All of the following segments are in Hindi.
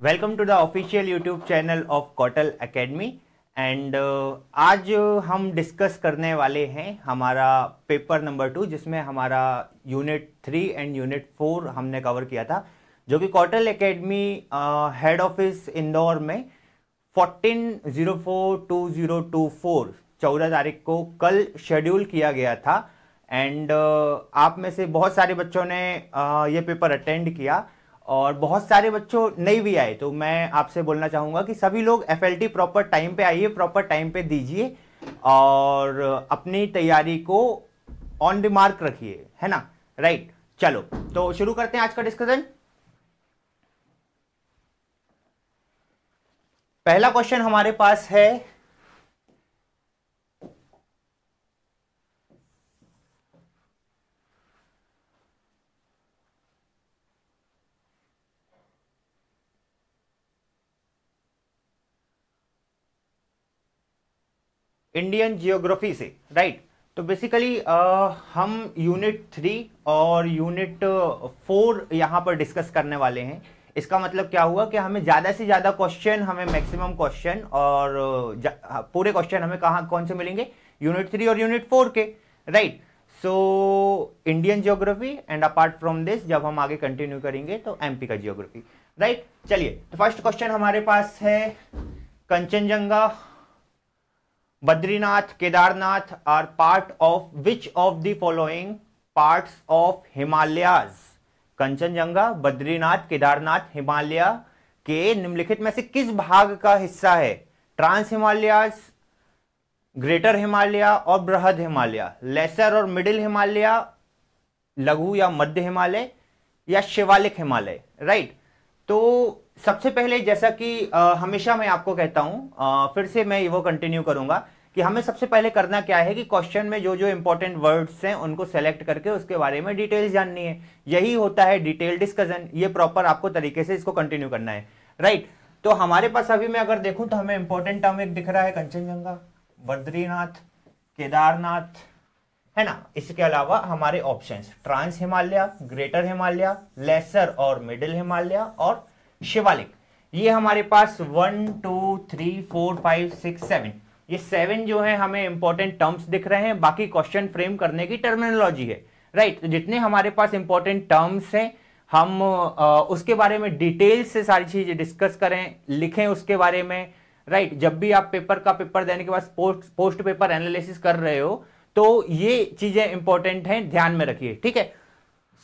Welcome to the official YouTube channel of कॉटल academy and आज हम डिस्कस करने वाले हैं हमारा पेपर नंबर टू जिसमें हमारा unit three and unit four हमने कवर किया था जो कि कॉटल एकेडमी हेड ऑफ़िस इंदौर में fourteen zero four two zero two four चौदह तारीख को कल शेड्यूल किया गया था। एंड uh, आप में से बहुत सारे बच्चों ने uh, ये पेपर अटेंड किया। और बहुत सारे बच्चों नहीं भी आए तो मैं आपसे बोलना चाहूँगा कि सभी लोग एफएलटी प्रॉपर टाइम पे आइए प्रॉपर टाइम पे दीजिए और अपनी तैयारी को ऑन द मार्क रखिए, है ना? राइट चलो तो शुरू करते हैं आज का डिस्कशन पहला क्वेश्चन हमारे पास है इंडियन जियोग्राफी से राइट तो बेसिकली हम यूनिट थ्री और यूनिट फोर यहाँ पर डिस्कस करने वाले हैं। इसका मतलब क्या हुआ कि हमें ज़्यादा से ज़्यादा क्वेश्चन हमें मैक्सिमम क्वेश्चन और पूरे क्वेश्चन हमें कहाँ, कौन से मिलेंगे? यूनिट थ्री और यूनिट फोर के right so Indian geography and apart from this जब हम आगे कंटिन्यू करेंगे तो एमपी का जियोग्राफी राइट चलिए तो फ़र्स्ट क्वेश्चन हमारे पास है Kanchenjunga Badrinath, Kedarnath are part of which of the following parts of Himalayas? Kanchenjunga Badrinath Kedarnath Himalaya के निम्नलिखित में से किस भाग का हिस्सा है? ट्रांस हिमालय ग्रेटर हिमालय और बृहद हिमालय लेसर और मिडिल हिमालय लघु या मध्य हिमालय या शिवालिक हिमालय? राइट तो सबसे पहले जैसा कि हमेशा मैं आपको कहता हूँ फिर से मैं वो कंटिन्यू करूँगा कि हमें सबसे पहले करना क्या है कि क्वेश्चन में जो जो इंपॉर्टेंट वर्ड्स हैं उनको सेलेक्ट करके उसके बारे में डिटेल्स जाननी है। यही होता है डिटेल डिस्कशन ये प्रॉपर आपको तरीके से इसको कंटिन्यू करना है। राइट तो हमारे पास अभी मैं अगर देखूँ तो हमें इंपॉर्टेंट टर्म एक दिख रहा है, कंचनजंगा, बद्रीनाथ, केदारनाथ, है ना? इसके अलावा हमारे options trans Himalaya greater Himalaya lesser और मिडिल हिमालय और शिवालिक। ये हमारे पास one two three four five six seven. ये सेवन जो है हमें इंपॉर्टेंट टर्म्स दिख रहे हैं। बाकी क्वेश्चन फ्रेम करने की टर्मिनोलॉजी है। राइट तो जितने हमारे पास इंपॉर्टेंट टर्म्स हैं हम आ, उसके बारे में डिटेल से सारी चीज़ें डिस्कस करें लिखें उसके बारे में। राइट right, जब भी आप पेपर का पेपर देने के बाद पोस्ट पोस्ट पेपर एनालिसिस कर रहे हो तो ये चीज़ें इंपॉर्टेंट हैं ध्यान में रखिए ठीक है?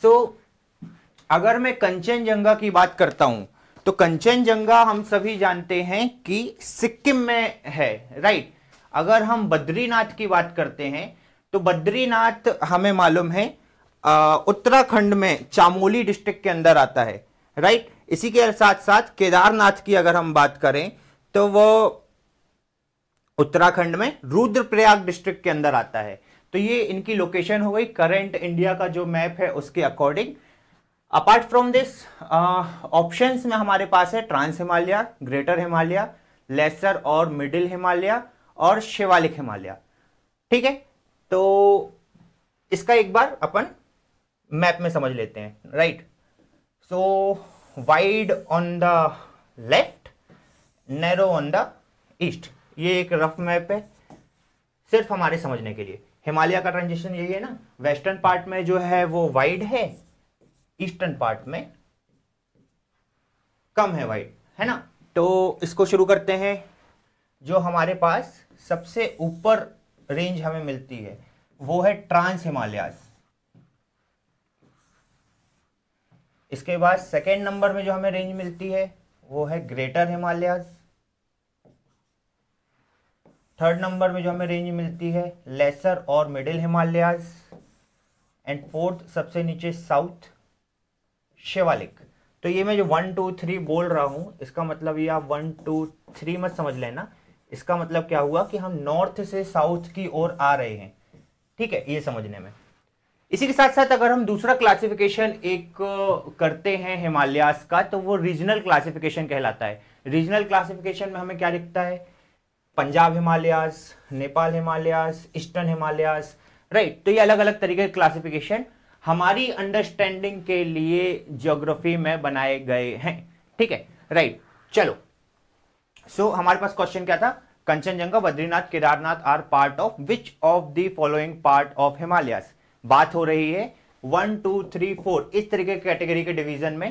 सो so, अगर मैं कंचनजंगा की बात करता हूँ तो कंचनजंगा हम सभी जानते हैं कि सिक्किम में है राइट अगर हम बद्रीनाथ की बात करते हैं तो बद्रीनाथ हमें मालूम है उत्तराखंड में चामोली डिस्ट्रिक्ट के अंदर आता है राइट इसी के साथ साथ केदारनाथ की अगर हम बात करें तो वो उत्तराखंड में रुद्रप्रयाग डिस्ट्रिक्ट के अंदर आता है। तो ये इनकी लोकेशन हो गई करंट इंडिया का जो मैप है, उसके according apart from this options में हमारे पास है trans Himalaya greater Himalaya lesser और मिडिल हिमालय और शिवालिक हिमालय ठीक है? तो इसका एक बार अपन मैप में समझ लेते हैं right so wide on the left narrow on the east ये एक रफ मैप है, सिर्फ़ हमारे समझने के लिए। हिमालय का ट्रांजिशन यही है ना? वेस्टर्न पार्ट में जो है वो वाइड है ईस्टर्न पार्ट में कम है वाइट है ना? तो इसको शुरू करते हैं। जो हमारे पास सबसे ऊपर रेंज हमें मिलती है वो है ट्रांस हिमालयाज इसके बाद सेकेंड नंबर में जो हमें रेंज मिलती है वो है ग्रेटर हिमालयाज थर्ड नंबर में जो हमें रेंज मिलती है लेसर और मिडिल हिमालयाज एंड फोर्थ सबसे नीचे साउथ शिवालिक। तो ये मैं जो वन टू थ्री बोल रहा हूँ, इसका मतलब ये आप वन टू थ्री मत समझ लेना। इसका मतलब क्या हुआ कि हम नॉर्थ से साउथ की ओर आ रहे हैं। ठीक है, ये समझने में। इसी के साथ साथ अगर हम दूसरा क्लासिफिकेशन एक करते हैं हिमालयास का तो वो रीजनल क्लासिफिकेशन कहलाता है। रीजनल क्लासिफिकेशन में हमें क्या दिखता है? पंजाब हिमालयास, नेपाल हिमालयास, ईस्टर्न हिमालयास राइट तो ये अलग अलग तरीके के क्लासिफिकेशन हमारी अंडरस्टैंडिंग के लिए ज्योग्राफी में बनाए गए हैं। ठीक है? राइट चलो। सो so, हमारे पास क्वेश्चन क्या था? Kanchenjunga Badrinath Kedarnath are part of which of the following part of Himalayas बात हो रही है वन टू थ्री फोर इस तरीके के कैटेगरी के डिवीज़न में।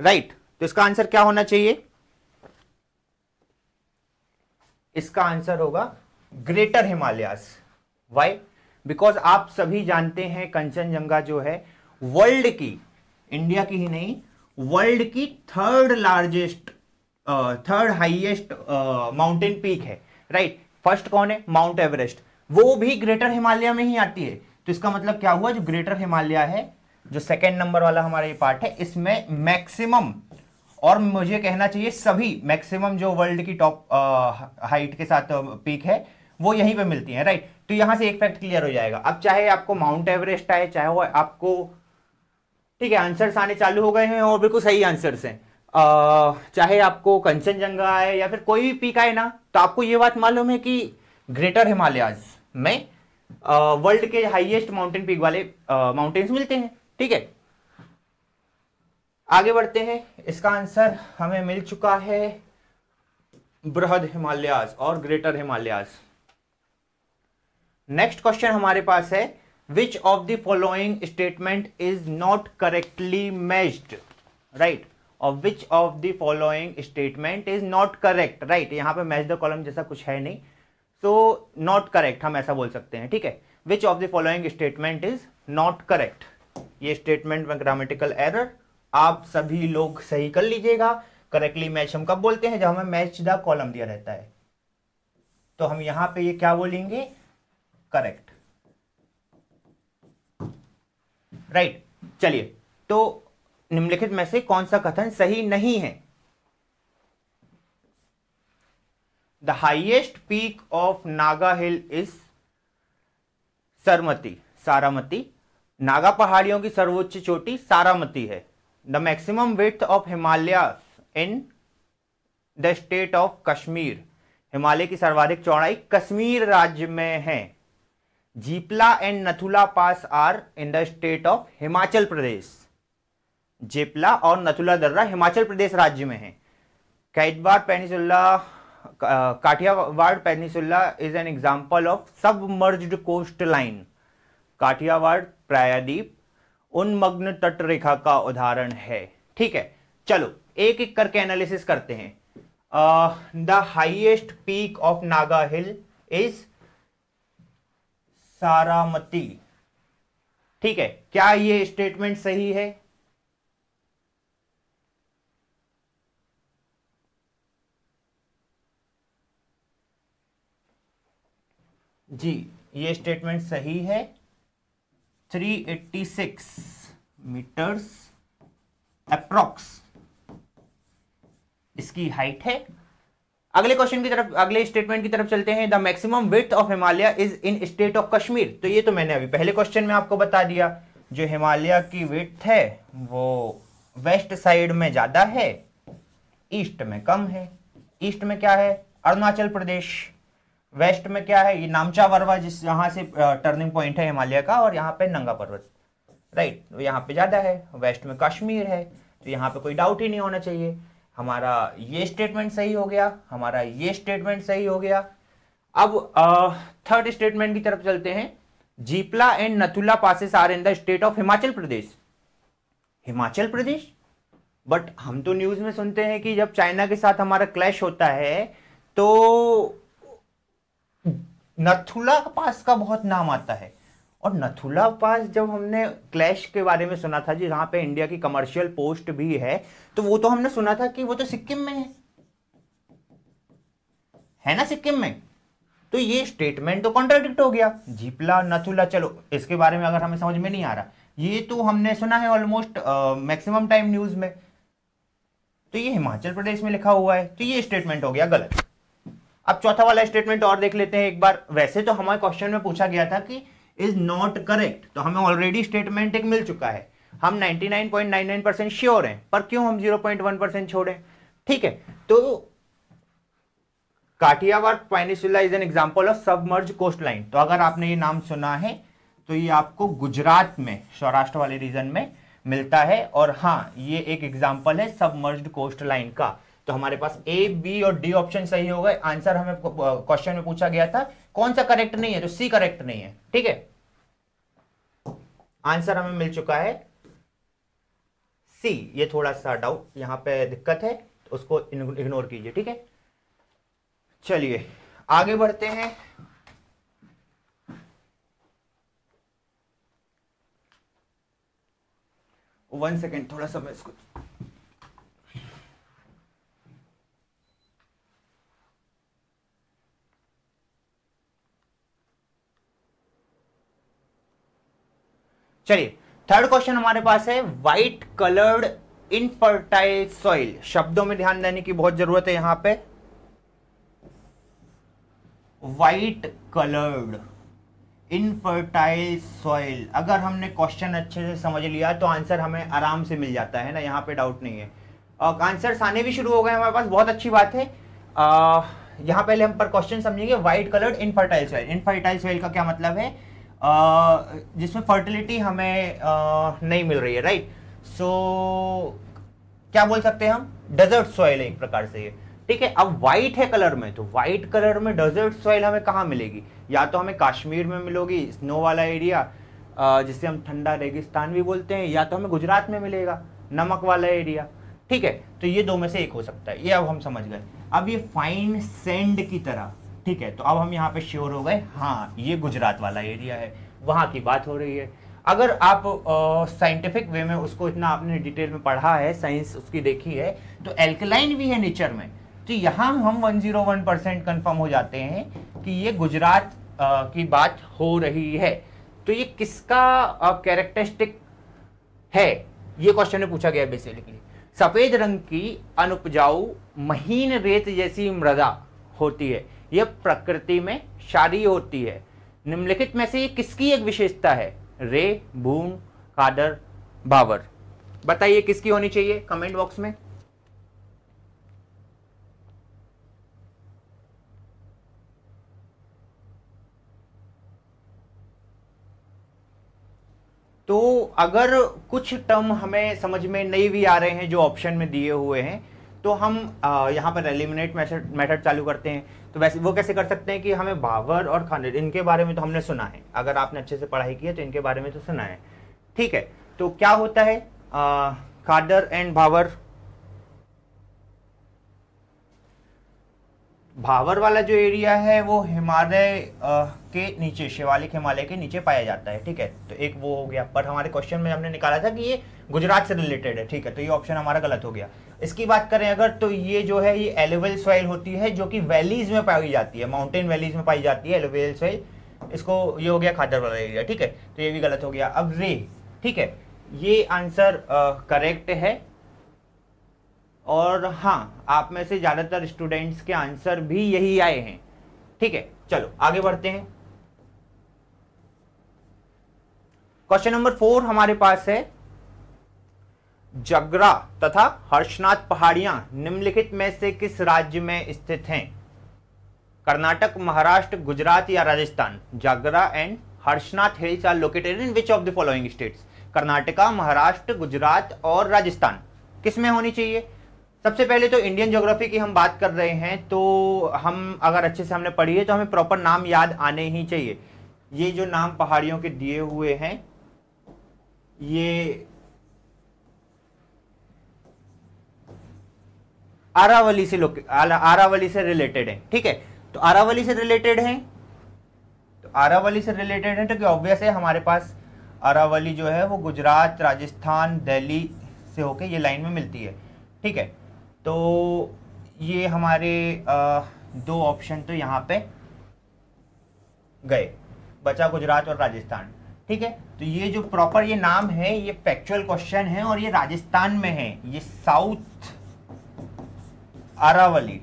राइट right, तो इसका आंसर क्या होना चाहिए? इसका आंसर होगा ग्रेटर हिमालयस वाई बिकॉज़ आप सभी जानते हैं कंचनजंगा जो है वर्ल्ड की इंडिया की ही नहीं वर्ल्ड की third largest third highest mountain peak है राइट right? फ़र्स्ट कौन है? माउंट एवरेस्ट वो भी ग्रेटर हिमालय में ही आती है। तो इसका मतलब क्या हुआ? जो ग्रेटर हिमालय है, जो सेकेंड नंबर वाला हमारा ये पार्ट है, इसमें मैक्सिमम और मुझे कहना चाहिए सभी मैक्सिमम जो वर्ल्ड की टॉप हाइट के साथ पीक है, वो यहीं पे मिलती है राइट तो यहाँ से एक फैक्ट क्लियर हो जाएगा। अब चाहे आपको माउंट एवरेस्ट आए, चाहे वो आपको, ठीक है आंसर्स आने चालू हो गए हैं और बिल्कुल सही आंसर्स हैं। चाहे आपको कंचनजंगा आए या फिर कोई भी पीक आए ना तो आपको ये बात मालूम है कि ग्रेटर हिमालयाज में वर्ल्ड के हाईएस्ट माउंटेन पीक वाले माउंटेन्स मिलते हैं, ठीक है? आगे बढ़ते हैं। इसका आंसर हमें मिल चुका है बृहद हिमालयाज और ग्रेटर हिमालयाज नेक्स्ट क्वेश्चन हमारे पास है which of the following statement is not correctly matched right और which of the following statement is not correct right यहाँ पे मैच द कॉलम जैसा कुछ है नहीं। सो नॉट करेक्ट हम ऐसा बोल सकते हैं, ठीक है? Which of the following statement is not correct ये स्टेटमेंट में ग्रामेटिकल एरर आप सभी लोग सही कर लीजिएगा। करेक्टली मैच हम कब बोलते हैं? जब हमें मैच द कॉलम दिया रहता है। तो हम यहाँ पे ये क्या बोलेंगे? करेक्ट राइट चलिए। तो निम्नलिखित में से कौन सा कथन सही नहीं है? The highest peak of Naga hill is Saramati Saramati Naga पहाड़ियों की सर्वोच्च चोटी सारामती है। The maximum width of Himalaya in the state of Kashmir Himalaya की सर्वाधिक चौड़ाई कश्मीर राज्य में है। Jelep La and Nathu La pass are in the state of Himachal Pradesh Jelep La और नथुला दर्रा हिमाचल प्रदेश राज्य में है। कैटबार peninsula Kathiawar peninsula is an example of submerged coast line Kathiawar प्रायद्वीप उन्मग्न तट रेखा का उदाहरण है। ठीक है, चलो एक एक करके एनालिसिस करते हैं। The highest peak of Naga hill is Saramati. ठीक है, क्या ये स्टेटमेंट सही है? जी, ये स्टेटमेंट सही है। 386 मीटर्स अप्रोक्स इसकी हाइट है। अगले क्वेश्चन की तरफ़, अगले स्टेटमेंट की तरफ़ चलते हैं। The maximum width of Himalaya is in state of Kashmir तो ये तो मैंने अभी पहले क्वेश्चन में आपको बता दिया। जो हिमालय की विथ है, वो वेस्ट साइड में ज़्यादा है ईस्ट में कम है। ईस्ट में क्या है? अरुणाचल प्रदेश। वेस्ट में क्या है? ये नामचा वर्वा जिस, यहाँ से टर्निंग पॉइंट है हिमालय का, और यहाँ पे नंगा पर्वत। राइट तो यहाँ पे ज़्यादा है। वेस्ट में कश्मीर है। तो यहाँ पे कोई डाउट ही नहीं होना चाहिए। हमारा ये स्टेटमेंट सही हो गया, हमारा ये स्टेटमेंट सही हो गया। अब थर्ड स्टेटमेंट की तरफ़ चलते हैं। Jelep La and Nathu La passes are in the state of Himachal Pradesh Himachal Pradesh but हम तो न्यूज़ में सुनते हैं कि जब चाइना के साथ हमारा क्लैश होता है तो नथुला पास का बहुत नाम आता है। और नथुला पास जब हमने क्लैश के बारे में सुना था जहाँ पे इंडिया की कमर्शियल पोस्ट भी है तो वो तो हमने सुना था कि वो तो सिक्किम में है। है ना सिक्किम में? तो ये स्टेटमेंट तो कॉन्ट्राडिक्ट हो गया। जीपला, नथुला, चलो, इसके बारे में अगर हमें समझ में नहीं आ रहा, ये तो हमने सुना है ऑलमोस्ट मैक्सिमम टाइम न्यूज़ में। तो ये हिमाचल प्रदेश में लिखा हुआ है तो ये स्टेटमेंट हो गया गलत। अब चौथा वाला स्टेटमेंट और देख लेते हैं एक बार। वैसे तो हमारे क्वेश्चन में पूछा गया था कि इज़ नॉट करेक्ट तो हमें ऑलरेडी स्टेटमेंट एक मिल चुका है। हम 99.99 परसेंट श्योर हैं, पर क्यों हम 0.1 परसेंट छोड़े? ठीक है तो Kathiawar peninsula is an example of submerge coast line तो अगर आपने ये नाम सुना है तो ये आपको गुजरात में, सौराष्ट्र वाले रीजन में मिलता है। और हाँ ये एक एग्ज़ाम्पल है सबमर्ज कोस्ट लाइन का। तो हमारे पास ए बी और डी ऑप्शन सही हो गए। आंसर हमें क्वेश्चन में पूछा गया था, कौन सा करेक्ट नहीं है? तो सी करेक्ट नहीं है। ठीक है? आंसर हमें मिल चुका है सी। ये थोड़ा सा डाउट यहाँ पे दिक्कत है तो उसको इग्नोर कीजिए, ठीक है? चलिए, आगे बढ़ते हैं। वन सेकेंड थोड़ा सा मैं इसको चलिए थर्ड क्वेश्चन हमारे पास है व्हाइट कलर्ड इनफर्टाइल सॉइल शब्दों में ध्यान देने की बहुत ज़रूरत है यहाँ पे. व्हाइट कलर्ड इनफर्टाइल सॉइल अगर हमने क्वेश्चन अच्छे से समझ लिया तो आंसर हमें आराम से मिल जाता है ना यहाँ पे डाउट नहीं है. और आंसर आने भी शुरू हो गए हमारे पास बहुत अच्छी बात है. आ, यहाँ पहले हम पर क्वेश्चन समझेंगे white coloured infertile soil infertile soil का क्या मतलब है? जिसमें फर्टिलिटी हमें नहीं मिल रही है राइट सो क्या बोल सकते हैं हम? डेजर्ट सॉइल है एक प्रकार से ये। ठीक है, अब व्हाइट है कलर में तो व्हाइट कलर में डेजर्ट सॉइल हमें कहाँ मिलेगी? या तो हमें कश्मीर में मिलोगी स्नो वाला एरिया जिसे हम ठंडा रेगिस्तान भी बोलते हैं, या तो हमें गुजरात में मिलेगा, नमक वाला एरिया ठीक है तो ये दो में से एक हो सकता है। ये अब हम समझ गए। अब ये फाइन सेंड की तरह ठीक है तो अब हम यहाँ पे श्योर हो गए। हाँ ये गुजरात वाला एरिया है। वहाँ की बात हो रही है। अगर आप साइंटिफिक वे में उसको इतना आपने डिटेल में पढ़ा है साइंस उसकी देखी है तो एल्कलाइन भी है नेचर में। तो यहाँ हम 101 परसेंट कन्फर्म हो जाते हैं कि ये गुजरात आ, की बात हो रही है। तो ये किसका कैरेक्टरिस्टिक है? ये क्वेश्चन में पूछा गया बेसिकली सफ़ेद रंग की अनुपजाऊ महीन रेत जैसी मृदा होती है। यह प्रकृति में शारी होती है। निम्नलिखित में से ये किसकी एक विशेषता है? रे भून कादर बाबर बताइए किसकी होनी चाहिए कमेंट बॉक्स में? तो अगर कुछ टर्म हमें समझ में नहीं भी आ रहे हैं जो ऑप्शन में दिए हुए हैं तो हम यहाँ पर एलिमिनेट मेथड चालू करते हैं। तो वैसे वो कैसे कर सकते हैं कि हमें बाबर और खानिद इनके बारे में तो हमने सुना है। अगर आपने अच्छे से पढ़ाई की है तो इनके बारे में तो सुना है। ठीक है तो क्या होता है? खादर एंड भावर। भावर वाला जो एरिया है, वो हिमालय के नीचे, शिवालिक हिमालय के नीचे पाया जाता है। ठीक है तो एक वो हो गया। पर हमारे क्वेश्चन में हमने निकाला था कि ये गुजरात से रिलेटेड है। ठीक है तो ये ऑप्शन हमारा गलत हो गया। इसकी बात करें अगर तो ये जो है, ये एलिवेल सॉइल होती है, जो कि वैलीज में पाई जाती है, माउंटेन वैलीज में पाई जाती है, एलोवेल सॉइल। इसको ये हो गया खादर वाला एरिया ठीक है? तो ये भी गलत हो गया। अब रे, ठीक है? ये आंसर करेक्ट है। और हाँ आप में से ज़्यादातर स्टूडेंट्स के आंसर भी यही आए हैं। ठीक है? चलो, आगे बढ़ते हैं। क्वेश्चन नंबर फोर हमारे पास है। जगरा तथा हर्षनाथ पहाड़ियाँ निम्नलिखित में से किस राज्य में स्थित हैं? कर्नाटक, महाराष्ट्र, गुजरात या राजस्थान? जागरा and Harshnath hills are located in which of the following states Karnataka, Maharashtra, Gujarat और राजस्थान। किसमें होनी चाहिए? सबसे पहले तो इंडियन ज्योग्राफी की हम बात कर रहे हैं तो हम अगर अच्छे से हमने पढ़ी है तो हमें प्रॉपर नाम याद आने ही चाहिए। ये जो नाम पहाड़ियों के दिए हुए हैं, ये आरावली से आरावली से रिलेटेड है ठीक है? तो आरावली से रिलेटेड है? तो आरावली से रिलेटेड है तो ऑब्वियस है? हमारे पास अरावली जो है वो गुजरात राजस्थान दिल्ली से होके ये लाइन में मिलती है ठीक है? तो ये हमारे आ, दो ऑप्शन तो यहाँ पे गए बचा गुजरात और राजस्थान ठीक है? तो ये जो प्रॉपर ये नाम है ये फैक्चुअल क्वेश्चन है और ये राजस्थान में है ये साउथ अरावली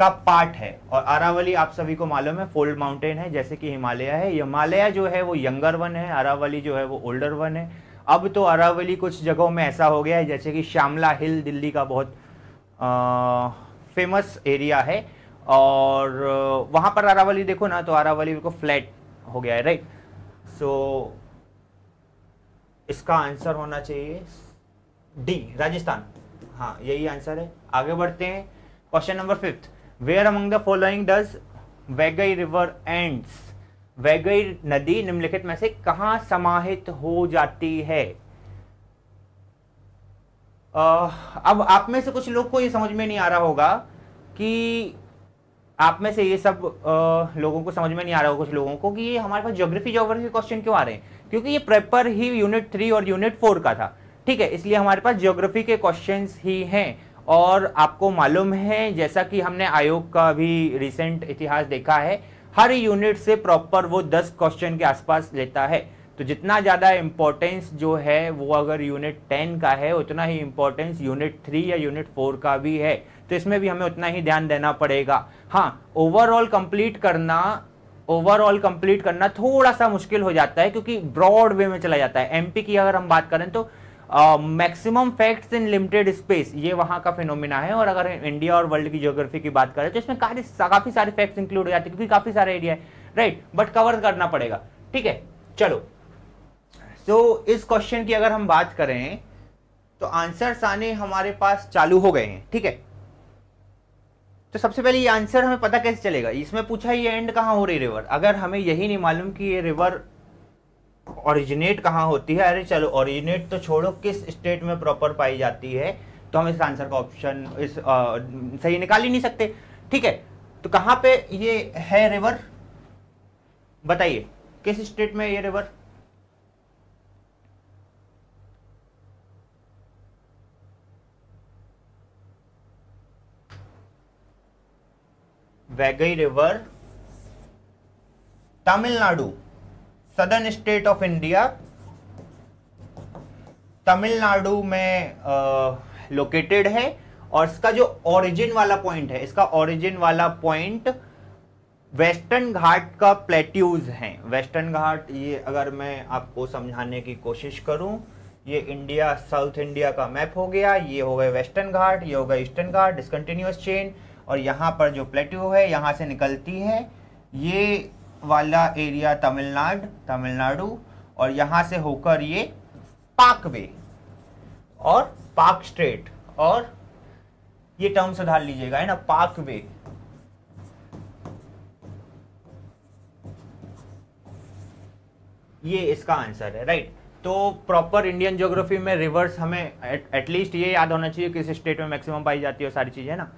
का पार्ट है। और अरावली आप सभी को मालूम है फोल्ड माउंटेन है जैसे कि हिमालय है। हिमालय जो है वो यंगर वन है अरावली जो है वो ओल्डर वन है। अब तो अरावली कुछ जगहों में ऐसा हो गया है जैसे कि श्यामला हिल दिल्ली का बहुत आ, फ़ेमस एरिया है। और वहाँ पर अरावली देखो ना तो अरावली बिल्कुल फ्लैट हो गया है राइट सो so, इसका आंसर होना चाहिए डी राजस्थान। हाँ यही आंसर है। आगे बढ़ते हैं। Question number fifth where among the following does Vaigai river ends Vaigai नदी निम्नलिखित में से कहा समाहित हो जाती है? आ, अब आप में से कुछ लोग को ये समझ में नहीं आ रहा होगा कि आप में से ये सब आ, लोगों को समझ में नहीं आ रहा होगा कुछ लोगों को कि ये हमारे पास ज्योग्राफी ज्योग्राफी क्वेश्चन क्यों आ रहे हैं? क्योंकि ये प्रेपर ही यूनिट थ्री और यूनिट फोर का था। ठीक है, इसलिए हमारे पास ज्योग्राफी के क्वेश्चन ही हैं। और आपको मालूम है, जैसा कि हमने आयोग का भी रिसेंट इतिहास देखा है, हर यूनिट से प्रॉपर वो दस क्वेश्चन के आसपास लेता है। तो जितना ज़्यादा इंपॉर्टेंस जो है, वो अगर यूनिट टेन का है, उतना ही इंपॉर्टेंस यूनिट थ्री या यूनिट फोर का भी है। तो इसमें भी हमें उतना ही ध्यान देना पड़ेगा। हाँ ओवरऑल कंप्लीट करना ओवरऑल कंप्लीट करना थोड़ा सा मुश्किल हो जाता है, क्योंकि ब्रॉड वे में चला जाता है। एमपी की अगर हम बात करें तो maximum facts in limited space ये वहाँ का फिनोमिना है। और अगर इंडिया और वर्ल्ड की ज्योग्राफी की बात करें तो इसमें काफ़ी काफ़ी सारे फैक्ट्स इंक्लूड हो जाते हैं, क्योंकि काफ़ी सारे एरिया है। राइट बट कवर करना पड़ेगा। ठीक है, चलो। तो इस क्वेश्चन की अगर हम बात करें तो आंसर आने हमारे पास चालू हो गए हैं। ठीक है? तो सबसे पहले ये आंसर हमें पता कैसे चलेगा? इसमें पूछा ये एंड कहाँ हो रही रिवर अगर हमें यही नहीं मालूम कि ये रिवर ओरिजिनेट कहाँ होती है? अरे चलो ओरिजिनेट तो छोड़ो किस स्टेट में प्रॉपर पाई जाती है? तो हम इस आंसर का ऑप्शन इस आ, सही निकाल ही नहीं सकते। ठीक है तो कहाँ पे ये है रिवर बताइए किस स्टेट में ये river Vaigai river Tamil Nadu. Southern state of India Tamil Nadu में लोकेटेड है, और इसका जो ओरिजिन वाला पॉइंट है, इसका ओरिजिन वाला पॉइंट वेस्टर्न घाट का प्लेट्यूज है। वेस्टर्न घाट ये अगर मैं आपको समझाने की कोशिश करूँ, ये इंडिया साउथ इंडिया का मैप हो गया, ये हो गए वेस्टर्न घाट ये हो गया ईस्टर्न घाट डिसकंटिन्यूस चेन और यहाँ पर जो प्लेट्यू है, यहाँ से निकलती है। ये वाला एरिया तमिलनाडु तमिलनाडु, और यहाँ से होकर ये पाक वे और पाक स्ट्रेट और ये टर्म सुधार लीजिएगा, है ना पाक वे ये इसका आंसर है, राइट। तो प्रॉपर इंडियन ज्योग्राफी में रिवर्स हमें एटलीस्ट ये याद होना चाहिए किस स्टेट में मैक्सिमम पाई जाती है सारी चीज़ें ना।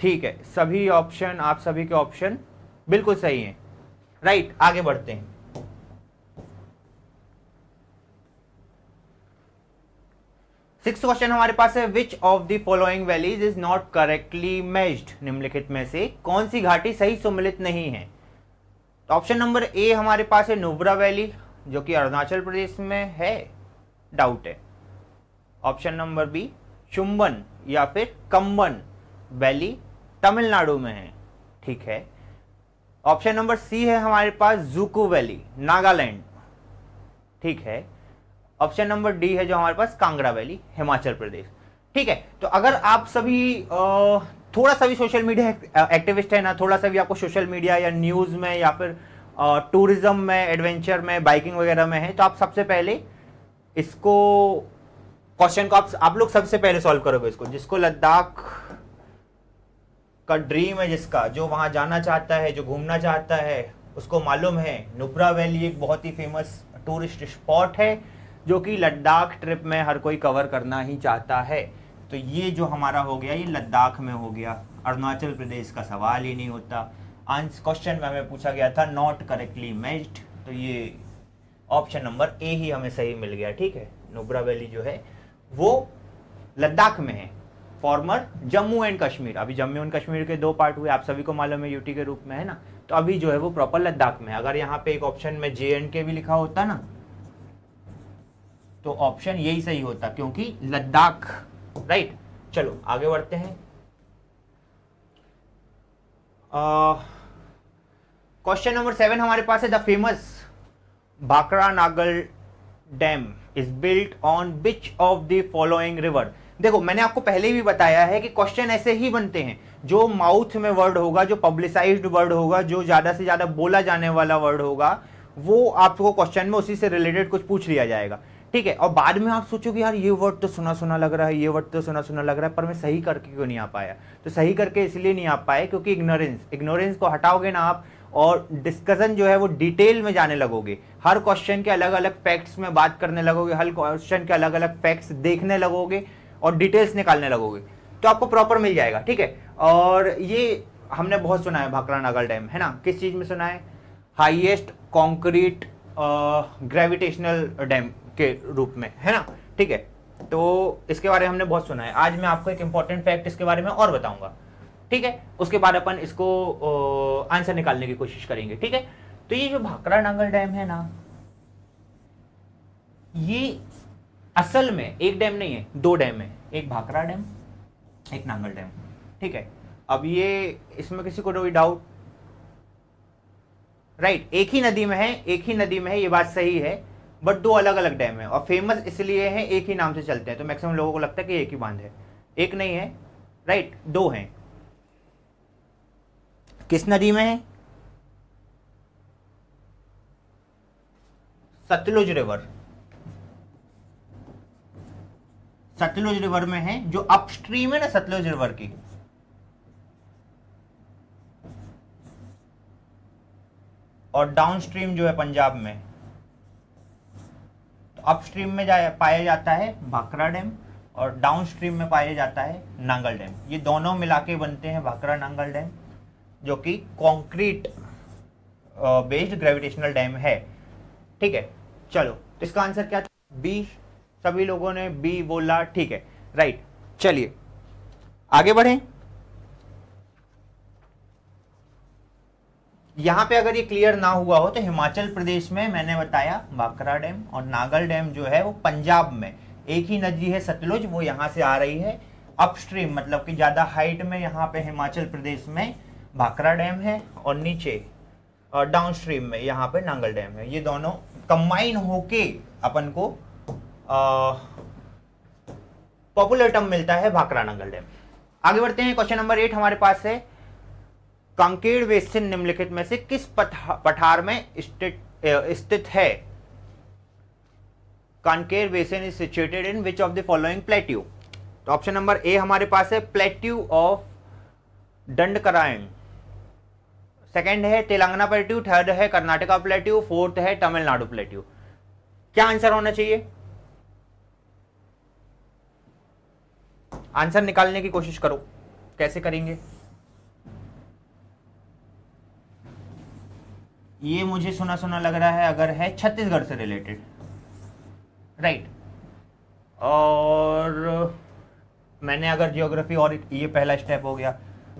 ठीक है, सभी ऑप्शन, आप सभी के ऑप्शन बिल्कुल सही है। राइट आगे बढ़ते हैं। सिक्स क्वेश्चन हमारे पास है which of the following valleys is not correctly matched निम्नलिखित में से कौन सी घाटी सही सुमिलित नहीं है? ऑप्शन नंबर ए हमारे पास है नुब्रा वैली जो कि अरुणाचल प्रदेश में है। डाउट है। ऑप्शन नंबर बी चुंबन या फिर कंबन वैली तमिलनाडु में है। ठीक है? ऑप्शन नंबर सी है हमारे पास जूकू वैली, नागालैंड। ठीक है। ऑप्शन नंबर डी है जो हमारे पास कांगड़ा वैली, हिमाचल प्रदेश। ठीक है तो अगर आप सभी थोड़ा सा भी सोशल मीडिया एक्टिविस्ट है ना, थोड़ा सा भी आपको सोशल मीडिया या न्यूज़ में या फिर टूरिज़्म में, एडवेंचर में, बाइकिंग वगैरह में है तो आप सबसे पहले इसको, क्वेश्चन को आप आप लोग सबसे पहले सॉल्व करोगे इसको, जिसको लद्दाख का ड्रीम है जिसका, जो वहाँ जाना चाहता है, जो घूमना चाहता है, उसको मालूम है। नुब्रा वैली एक बहुत ही फ़ेमस टूरिस्ट स्पॉट है, जो कि लद्दाख ट्रिप में हर कोई कवर करना ही चाहता है। तो ये जो हमारा हो गया, ये लद्दाख में हो गया। अरुणाचल प्रदेश का सवाल ही नहीं होता। आंस क्वेश्चन में हमें पूछा गया था नॉट करेक्टली मैच्ड तो ये ऑप्शन नंबर ए ही हमें सही मिल गया, ठीक है? नुब्रा वैली जो है, वो लद्दाख में है। Former Jammu and Kashmir. अभी जम्मू एंड कश्मीर के दो पार्ट हुए, आप सभी को मालूम है यूटी के रूप में, है ना? तो अभी जो है वो प्रॉपर लद्दाख में अगर यहाँ पे एक ऑप्शन में जे एंड के भी लिखा होता ना तो ऑप्शन यही सही होता, क्योंकि लद्दाख राइट चलो, आगे बढ़ते हैं। क्वेश्चन नंबर सेवन हमारे पास है the famous Bhakra Nangal dam is built on which of the following river देखो, मैंने आपको पहले भी बताया है कि क्वेश्चन ऐसे ही बनते हैं। जो माउथ में वर्ड होगा, जो पब्लिसाइज्ड वर्ड होगा, जो ज़्यादा से ज़्यादा बोला जाने वाला वर्ड होगा, वो आपको क्वेश्चन में उसी से रिलेटेड कुछ पूछ लिया जाएगा। ठीक है? और बाद में आप सोचोगे, यार, ये वर्ड तो सुना सुना लग रहा है, ये वर्ड तो सुना सुना लग रहा है, पर मैं सही करके क्यों नहीं आ पाया? तो सही करके इसलिए नहीं आ पाए क्योंकि इग्नोरेंस इग्नोरेंस को हटाओगे ना आप और डिस्कशन जो है वो डिटेल में जाने लगोगे। हर क्वेश्चन के अलग अलग फैक्ट्स में बात करने लगोगे, हर क्वेश्चन के अलग अलग फैक्ट्स देखने लगोगे और डिटेल्स निकालने लगोगे तो आपको प्रॉपर मिल जाएगा, ठीक है? और ये हमने बहुत सुना है भाखड़ा नागल डैम, है ना? किस चीज़ में सुना है? हाईएस्ट कॉन्क्रीट ग्रेविटेशनल डैम के रूप में, है ना? ठीक है? तो इसके बारे में हमने बहुत सुना है। आज मैं आपको एक इंपॉर्टेंट फैक्ट इसके बारे में और बताऊँगा, ठीक है? उसके बाद अपन इसको आंसर निकालने की कोशिश करेंगे, ठीक है? तो ये जो भाखड़ा नांगल डैम है ना, ये असल में एक डैम नहीं है, दो डैम है। एक भाकरा डैम, एक नांगल डैम। ठीक है? अब ये, इसमें किसी को कोई डाउट राइट एक ही नदी में है, एक ही नदी में है, ये बात सही है बट दो अलग अलग डैम है, और फ़ेमस इसलिए है, एक ही नाम से चलते हैं तो मैक्सिमम लोगों को लगता है कि एक ही बाँध है। एक नहीं है राइट दो हैं। किस नदी में है? सतलुज रिवर। सतलुज रिवर में है जो अपस्ट्रीम है ना सतलुज रिवर की। और डाउनस्ट्रीम जो है पंजाब में। तो अपस्ट्रीम में जा, पाया जाता है भाखरा डैम और डाउनस्ट्रीम में पाया जाता है नांगल डैम। ये दोनों मिला के बनते हैं भाखरा नांगल डैम जो कि कॉन्क्रीट बेस्ड ग्रेविटेशनल डैम है। ठीक है चलो तो इसका आंसर क्या था? बी सभी लोगों ने बी बोला, ठीक है। राइट चलिए। आगे बढ़े। यहाँ पे अगर ये क्लियर ना हुआ हो तो हिमाचल प्रदेश में मैंने बताया, बाकरा डैम और नागल डैम जो है, वो पंजाब में। एक ही नदी है सतलुज, वो यहाँ से आ रही है। अपस्ट्रीम मतलब कि ज़्यादा हाइट में यहाँ पे हिमाचल प्रदेश में भाखरा डैम है और नीचे और डाउन स्ट्रीम में यहाँ पे नांगल डैम है। ये दोनों कंबाइन होके अपन को पॉपुलर टर्म मिलता है भाखरा नांगल डैम। आगे बढ़ते हैं क्वेश्चन नंबर एट हमारे पास है। कांकेर बेसिन निम्नलिखित में से किस पठार में स्थित है? Kanker basin is situated in which of the following plateau तो ऑप्शन नंबर ए हमारे पास है प्लेट्यू ऑफ़ दंडकरायण सेकेंड है, तेलंगाना प्लेट्यू थर्ड है, कर्नाटका प्लेट्यू फोर्थ है, तमिलनाडु प्लेट्यू क्या आंसर होना चाहिए? आंसर निकालने की कोशिश करो। कैसे करेंगे? ये मुझे सुना सुना लग रहा है अगर है छत्तीसगढ़ से रिलेटेड राइट और मैंने अगर जियोग्राफी और ये पहला स्टेप हो गया।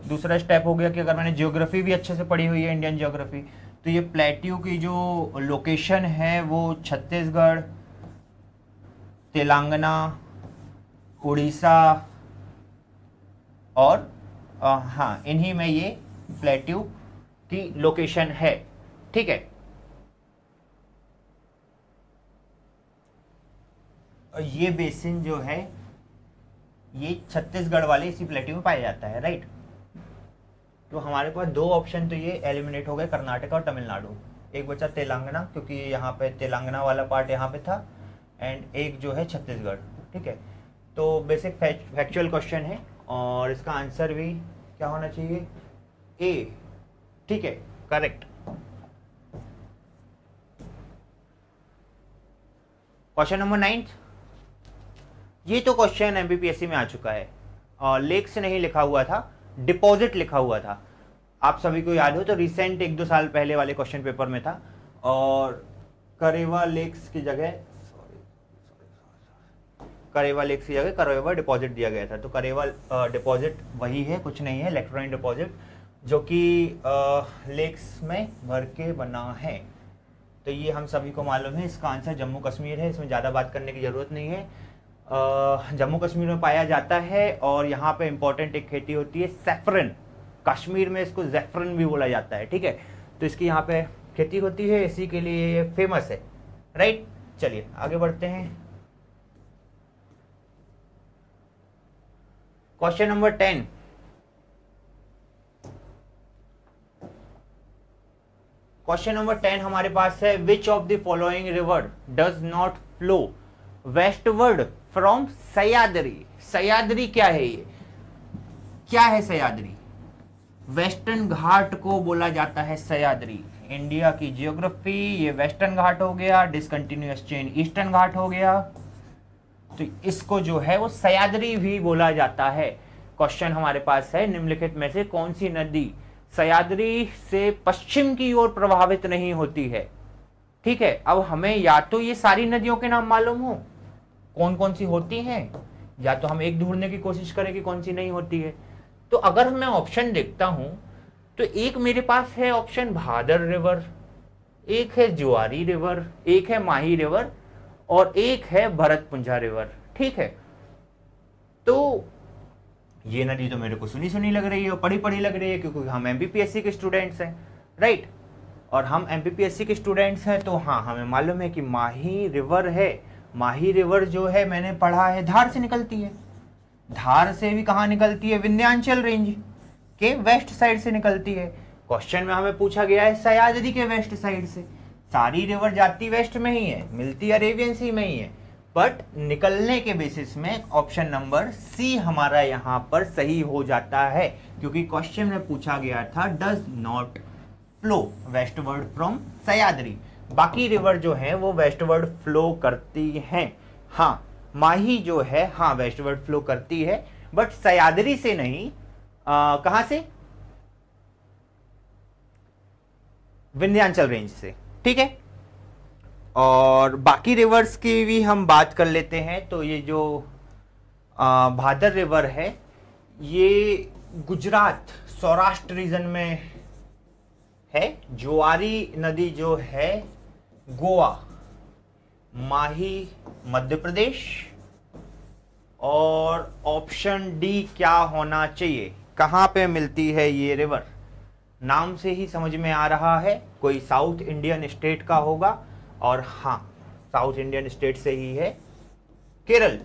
दूसरा स्टेप हो गया कि अगर मैंने जियोग्राफी भी अच्छे से पढ़ी हुई है इंडियन जियोग्राफी तो ये प्लेट्यू की जो लोकेशन है वो छत्तीसगढ़ तेलंगाना उड़ीसा और हाँ इन्हीं में ये प्लेट्यू की लोकेशन है। ठीक है? और ये बेसिन जो है, ये छत्तीसगढ़ वाले इसी प्लेट्यू में पाया जाता है राइट तो हमारे पास दो ऑप्शन तो ये एलिमिनेट हो गए, कर्नाटक और तमिलनाडु। एक बचा तेलंगाना, क्योंकि यहाँ पे तेलंगाना वाला पार्ट यहाँ पे था एंड एक जो है छत्तीसगढ़। ठीक है? तो बेसिक फैक्चुअल क्वेश्चन है और इसका आंसर भी क्या होना चाहिए? ए ठीक है करेक्ट क्वेश्चन नंबर नाइन्थ ये तो क्वेश्चन एमबीपीएससी में आ चुका है और लेख से नहीं लिखा हुआ था डिपॉजिट लिखा हुआ था। आप सभी को याद हो तो रिसेंट एक दो साल पहले वाले क्वेश्चन पेपर में था और करेवा लेक्स की जगह करेवा लेक से जगह करेवा डिपॉजिट दिया गया था। तो करेवा डिपॉजिट वही है, कुछ नहीं है इलेक्ट्रॉनिक डिपॉजिट जो कि लेक्स में भर के बना है। तो ये हम सभी को मालूम है, इसका आंसर जम्मू कश्मीर है, इसमें ज़्यादा बात करने की ज़रूरत नहीं है। जम्मू कश्मीर में पाया जाता है और यहाँ पे इम्पोर्टेंट एक खेती होती है सेफरन कश्मीर में इसको जेफरन भी बोला जाता है, ठीक है? तो इसकी यहाँ पे खेती होती है, इसी के लिए फ़ेमस है। राइट चलिए, आगे बढ़ते हैं। Question number ten question number ten हमारे पास है which of the following river does not flow westward from Sahyadri Sahyadri क्या है ये? क्या है सयादरी वेस्टर्न घाट को बोला जाता है सयादरी इंडिया की जियोग्राफी ये वेस्टर्न घाट हो गया डिसकंटिन्यूस चेन ईस्टर्न घाट हो गया. तो इसको जो है वो सयादरी भी बोला जाता है। क्वेश्चन हमारे पास है, निम्नलिखित में से कौन सी नदी सयादरी से पश्चिम की ओर प्रभावित नहीं होती है? ठीक है, अब हमें या तो ये सारी नदियों के नाम मालूम हो कौन कौन सी होती हैं, या तो हम एक ढूँढने की कोशिश करें कि कौन सी नहीं होती है। तो अगर मैं ऑप्शन देखता हूँ तो एक मेरे पास है ऑप्शन भादर रिवर एक है जुआरी रिवर एक है माही रिवर और एक है भरतपुंजा रिवर, ठीक है? तो ये नदी तो मेरे को सुनी सुनी लग रही है और पढ़ी पढ़ी लग रही है क्योंकि हम एमपीपीएससी के स्टूडेंट्स हैं राइट और हम एमपीपीएससी के स्टूडेंट्स हैं तो हाँ हमें मालूम है कि माही रिवर है। माही रिवर जो है, मैंने पढ़ा है, धार से निकलती है। धार से भी कहाँ निकलती है? विंध्यांचल रेंज के वेस्ट साइड से निकलती है। क्वेश्चन में हमें पूछा गया है सयाजदी के वेस्ट साइड से। सारी रिवर जाती वेस्ट में ही है, मिलती अरेबियन सी में ही है। बट निकलने के बेसिस में ऑप्शन नंबर सी हमारा यहाँ पर सही हो जाता है, क्योंकि क्वेश्चन में पूछा गया था does not flow westward from Sahyadri बाकी रिवर जो है, वो वेस्टवर्ड फ्लो करती हैं। हाँ माही जो है हाँ वेस्टवर्ड फ्लो करती है बट सयादरी से नहीं। कहाँ से? विंध्यांचल रेंज से। ठीक है? और बाकी रिवर्स की भी हम बात कर लेते हैं तो ये जो आ, भादर रिवर है ये गुजरात सौराष्ट्र रीजन में है। जुआरी नदी जो है गोवा माही मध्य प्रदेश और ऑप्शन डी क्या होना चाहिए? कहाँ पे मिलती है ये रिवर नाम से ही समझ में आ रहा है। कोई साउथ इंडियन स्टेट का होगा और हाँ साउथ इंडियन स्टेट से ही है केरल।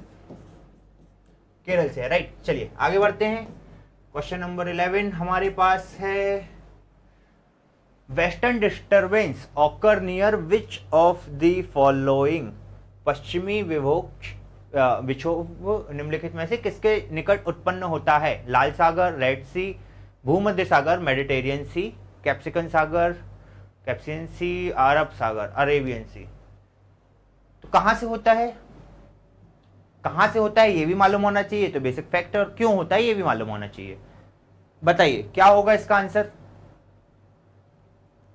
केरल से है राइट चलिए, आगे बढ़ते हैं। क्वेश्चन नंबर इलेवन हमारे पास है western disturbance occur near which of the following पश्चिमी विभोक्ष विक्षोभ निम्नलिखित में से किसके निकट उत्पन्न होता है? लाल सागर रेड सी भूमध्य सागर मेडिटेरियन सी कैप्सिकन सागर कैप्सियन सी अरब सागर, अरेबियन सी। तो कहाँ से होता है? कहाँ से होता है? ये भी मालूम होना चाहिए। तो बेसिक फैक्टर क्यों होता है? ये भी मालूम होना चाहिए। बताइए, क्या होगा इसका आंसर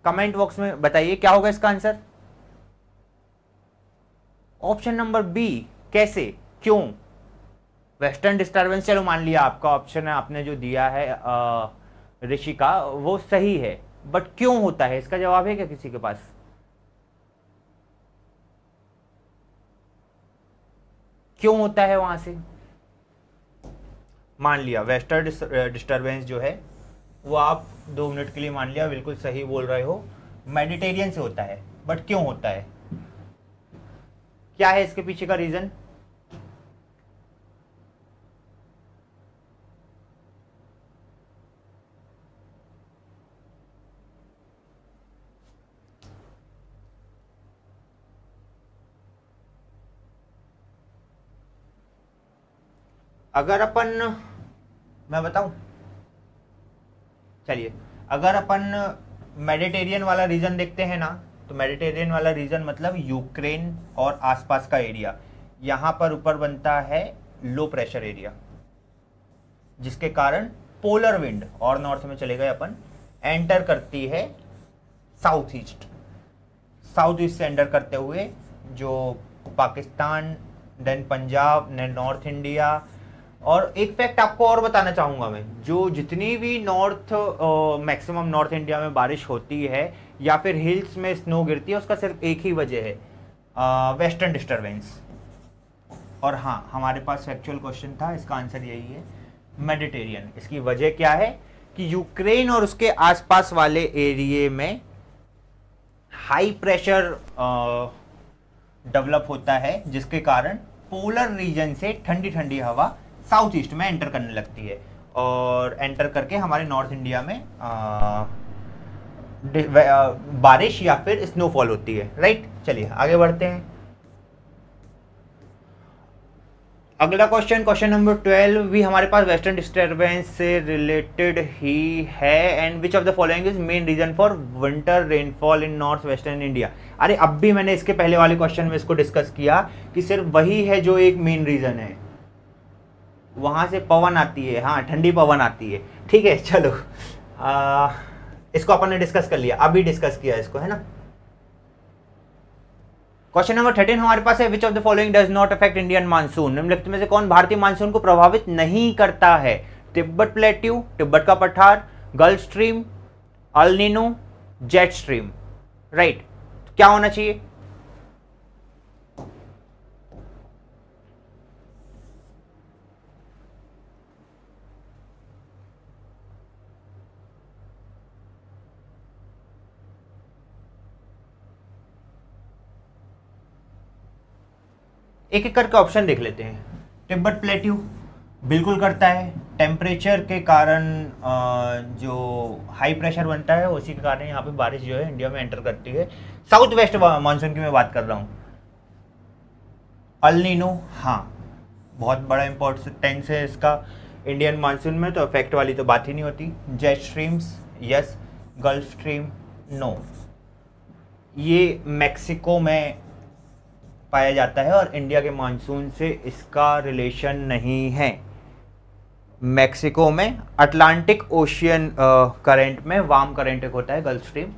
कमेंट बॉक्स में बताइए, क्या होगा इसका आंसर ऑप्शन नंबर बी कैसे? क्यों? वेस्टर्न डिस्टर्बेंस चलो मान लिया आपका ऑप्शन है। आपने जो दिया है ऋषि का, वो सही है। बट क्यों होता है? इसका जवाब है क्या किसी के पास? क्यों होता है वहाँ से? मान लिया वेस्टर्न डिस्टर्बेंस जो है वो आप दो मिनट के लिए मान लिया बिल्कुल सही बोल रहे हो। मेडिटेरियन से होता है बट क्यों होता है? क्या है इसके पीछे का रीजन अगर अपन, मैं बताऊँ? चलिए, अगर अपन मेडिटेरियन वाला रीजन देखते हैं ना तो मेडिटेरियन वाला रीजन मतलब यूक्रेन और आसपास का एरिया। यहाँ पर ऊपर बनता है लो प्रेशर एरिया जिसके कारण पोलर विंड और नॉर्थ में चले गए अपन एंटर करती है साउथ ईस्ट साउथ ईस्ट से एंटर करते हुए जो Pakistan then Punjab then north India और एक फैक्ट आपको और बताना चाहूँगा मैं। जो जितनी भी नॉर्थ मैक्सिमम नॉर्थ इंडिया में बारिश होती है, या फिर हिल्स में स्नो गिरती है, उसका सिर्फ़ एक ही वजह है वेस्टर्न डिस्टर्बेंस और हाँ हमारे पास एक्चुअल क्वेश्चन था, इसका आंसर यही है मेडिटेरियन इसकी वजह क्या है कि यूक्रेन और उसके आसपास वाले एरिए में हाई प्रेशर डेवलप होता है, जिसके कारण पोलर रीजन से ठंडी ठंडी हवा साउथ ईस्ट में एंटर करने लगती है। और एंटर करके हमारे नॉर्थ इंडिया में आ, बारिश या फिर स्नोफॉल होती है। राइट? चलिए आगे बढ़ते हैं। अगला क्वेश्चन क्वेश्चन नंबर ट्वेल्व। भी हमारे पास वेस्टर्न डिस्टर्बेंस से रिलेटेड ही है। And which of the following is main reason for winter rainfall in north western India अरे अब भी मैंने इसके पहले वाले क्वेश्चन में इसको डिस्कस किया कि सिर्फ़ वही है जो एक मेन रीजन है। वहाँ से पवन आती है हाँ ठंडी पवन आती है। ठीक है चलो। आ, इसको अपन ने डिस्कस कर लिया। अभी डिस्कस किया इसको है ना? क्वेश्चन नंबर थर्टीन हमारे पास है which of the following does not affect Indian monsoon निम्नलिखित में से कौन भारतीय मानसून को प्रभावित नहीं करता है? तिब्बत प्लेट्यू तिब्बत का पठार gulf stream El Nino jet stream right क्या होना चाहिए? एक एक करके ऑप्शन देख लेते हैं। तिब्बत प्लेट्यू बिल्कुल करता है। टेम्परेचर के कारण जो हाई प्रेशर बनता है, उसी के कारण यहाँ पे बारिश जो है इंडिया में एंटर करती है। साउथ वेस्ट मानसून की मैं बात कर रहा हूँ। अल्निनो हाँ बहुत बड़ा इम्पोर्टेंस है इसका। इंडियन मानसून में तो इफ़ेक्ट वाली तो बात ही नहीं होती। Jet streams yes gulf stream no ये मैक्सिको में पाया जाता है और इंडिया के मानसून से इसका रिलेशन नहीं है। मैक्सिको में अटलांटिक ओशियन करंट में वार्म करंट एक होता है गल्फ स्ट्रीम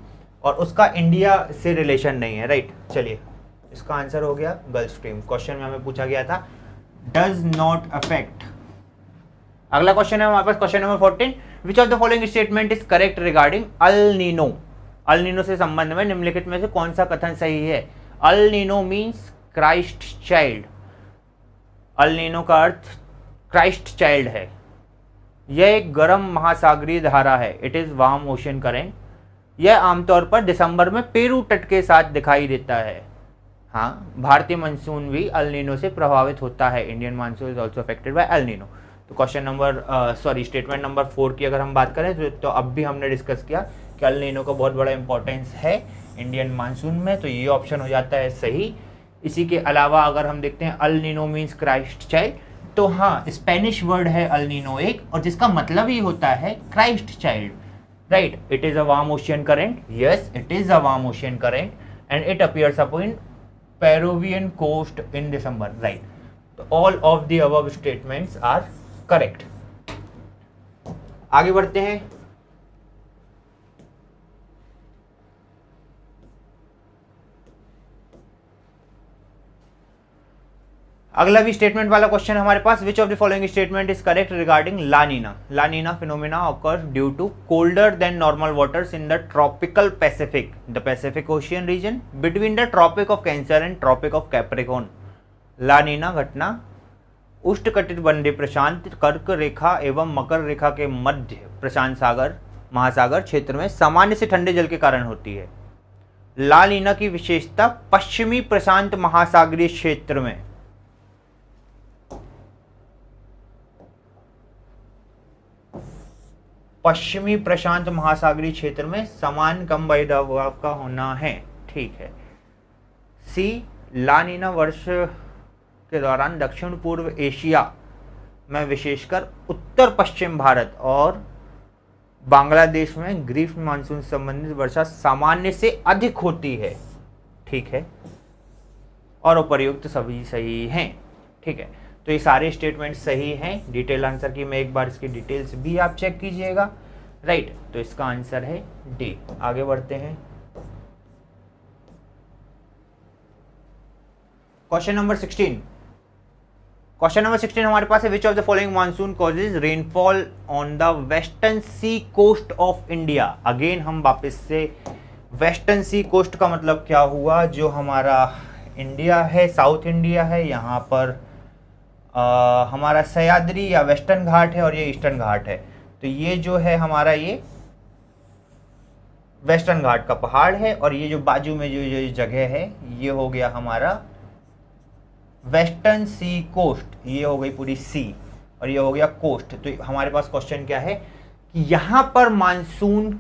और उसका इंडिया से रिलेशन नहीं है राइट चलिए, इसका आंसर हो गया गल्फ स्ट्रीम क्वेश्चन में हमें पूछा गया था डज नॉट अफेक्ट अगला क्वेश्चन है हमारे पास question number fourteen which of the following statement is correct regarding El Nino El Nino से संबंध में निम्नलिखित में से कौन सा कथन सही है? El Nino means Christ child. El का अर्थ क्राइस्ट चाइल्ड है। यह एक गर्म महासागरीय धारा है। It is warm ocean current यह आमतौर पर दिसंबर में पेरू तट के साथ दिखाई देता है। हाँ भारतीय मानसून भी अल से प्रभावित होता है। Indian monsoon is also affected by El तो question number sorry statement number four की अगर हम बात करें तो, तो अब भी हमने डिस्कस किया कि अल का बहुत बड़ा इंपॉर्टेंस है इंडियन मानसून में। तो ये ऑप्शन हो जाता है सही। इसी के अलावा अगर हम देखते हैं El Nino means Christ child तो हाँ स्पेनिश वर्ड है अल नीनो एक, और जिसका मतलब ही होता है Christ child. Right it is a warm ocean current yes it is a warm ocean current and it appears up in Peruvian coast in December right all of the above statements are correct आगे बढ़ते हैं। अगला भी स्टेटमेंट वाला क्वेश्चन हमारे पास which of the following statement is correct regarding La Nina La Nina phenomena occur due to colder than normal waters in the tropical Pacific the Pacific ocean region between the tropic of Cancer and tropic of Capricorn La Nina घटना उष्ट उष्णकटिबंधीय प्रशांत कर्क रेखा एवं मकर रेखा के मध्य प्रशांत सागर, महासागर क्षेत्र में सामान्य से ठंडे जल के कारण होती है। लालीना की विशेषता पश्चिमी प्रशांत महासागरीय क्षेत्र में। पश्चिमी प्रशांत महासागरीय क्षेत्र में समान कम वायुदाब का होना है। ठीक है। सी, लानीना वर्ष के दौरान दक्षिण पूर्व एशिया में विशेषकर उत्तर पश्चिम भारत और बांग्लादेश में ग्रीष्म मानसून संबंधित वर्षा सामान्य से अधिक होती है। ठीक है। और उपर्युक्त सभी सही हैं। ठीक है। तो ये सारे स्टेटमेंट सही हैं। डिटेल आंसर की मैं एक बार इसकी डिटेल्स भी आप चेक कीजिएगा। राइट तो इसका आंसर है डी आगे बढ़ते हैं। Question number sixteen question number sixteen हमारे पास है which of the following monsoon causes rainfall on the western sea coast of India again हम वापस से वेस्टर्न सी कोस्ट का मतलब क्या हुआ? जो हमारा इंडिया है साउथ इंडिया है, यहाँ पर आ, हमारा सयाद्री या वेस्टर्न घाट है और ये ईस्टर्न घाट है। तो ये जो है हमारा ये वेस्टर्न घाट का पहाड़ है और ये जो बाजू में जो जो जगह है ये हो गया हमारा वेस्टर्न सी कोस्ट। ये हो गई पूरी सी और ये हो गया कोस्ट। तो हमारे पास क्वेश्चन क्या है कि यहाँ पर मानसून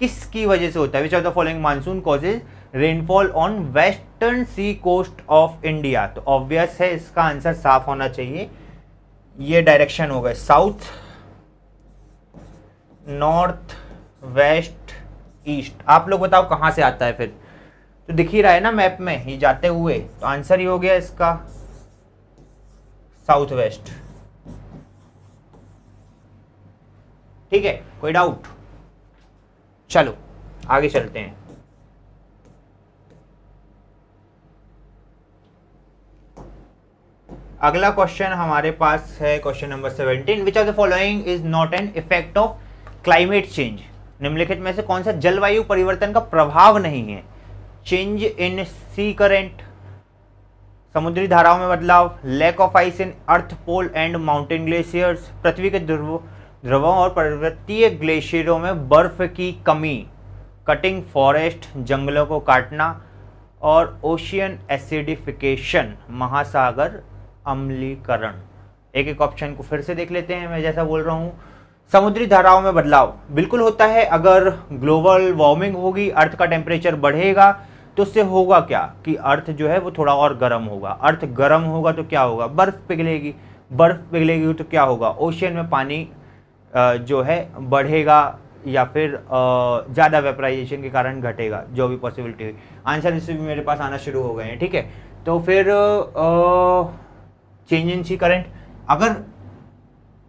किसकी वजह से होता है? Which of the following monsoon causes rainfall on western sea coast of India तो ऑब्वियस है, इसका आंसर साफ़ होना चाहिए। ये डायरेक्शन हो गए। साउथ नॉर्थ वेस्ट ईस्ट आप लोग बताओ कहाँ से आता है फिर? तो दिख ही रहा है ना मैप में, ये जाते हुए। तो आंसर ही हो गया इसका। साउथ वेस्ट ठीक है, कोई डाउट चलो, आगे चलते हैं। अगला क्वेश्चन हमारे पास है question number seventeen which of the following is not an effect of climate change निम्नलिखित में से कौन सा जलवायु परिवर्तन का प्रभाव नहीं है? चेंज इन सी करेंट समुद्री धाराओं में बदलाव lack of ice in earth pole and mountain glaciers पृथ्वी के ध्रुव, ध्रुवों और पर्वतीय ग्लेशियरों में बर्फ़ की कमी कटिंग फॉरेस्ट जंगलों को काटना और ओशियन एसिडिफिकेशन महासागर अम्लीकरण। एक एक ऑप्शन को फिर से देख लेते हैं। मैं जैसा बोल रहा हूँ, समुद्री धाराओं में बदलाव बिल्कुल होता है। अगर ग्लोबल वार्मिंग होगी अर्थ का टेम्परेचर बढ़ेगा तो उससे होगा क्या? कि अर्थ जो है वो थोड़ा और गर्म होगा। अर्थ गर्म होगा तो क्या होगा? बर्फ़ पिघलेगी। बर्फ़ पिघलेगी तो क्या होगा? ओशियन में पानी जो है, बढ़ेगा या फिर ज़्यादा वेपराइजेशन के कारण घटेगा, जो भी पॉसिबिलिटी हुई। आंसर इससे भी मेरे पास आना शुरू हो गए हैं, ठीक है? तो फिर चेंज इन सी करेंट अगर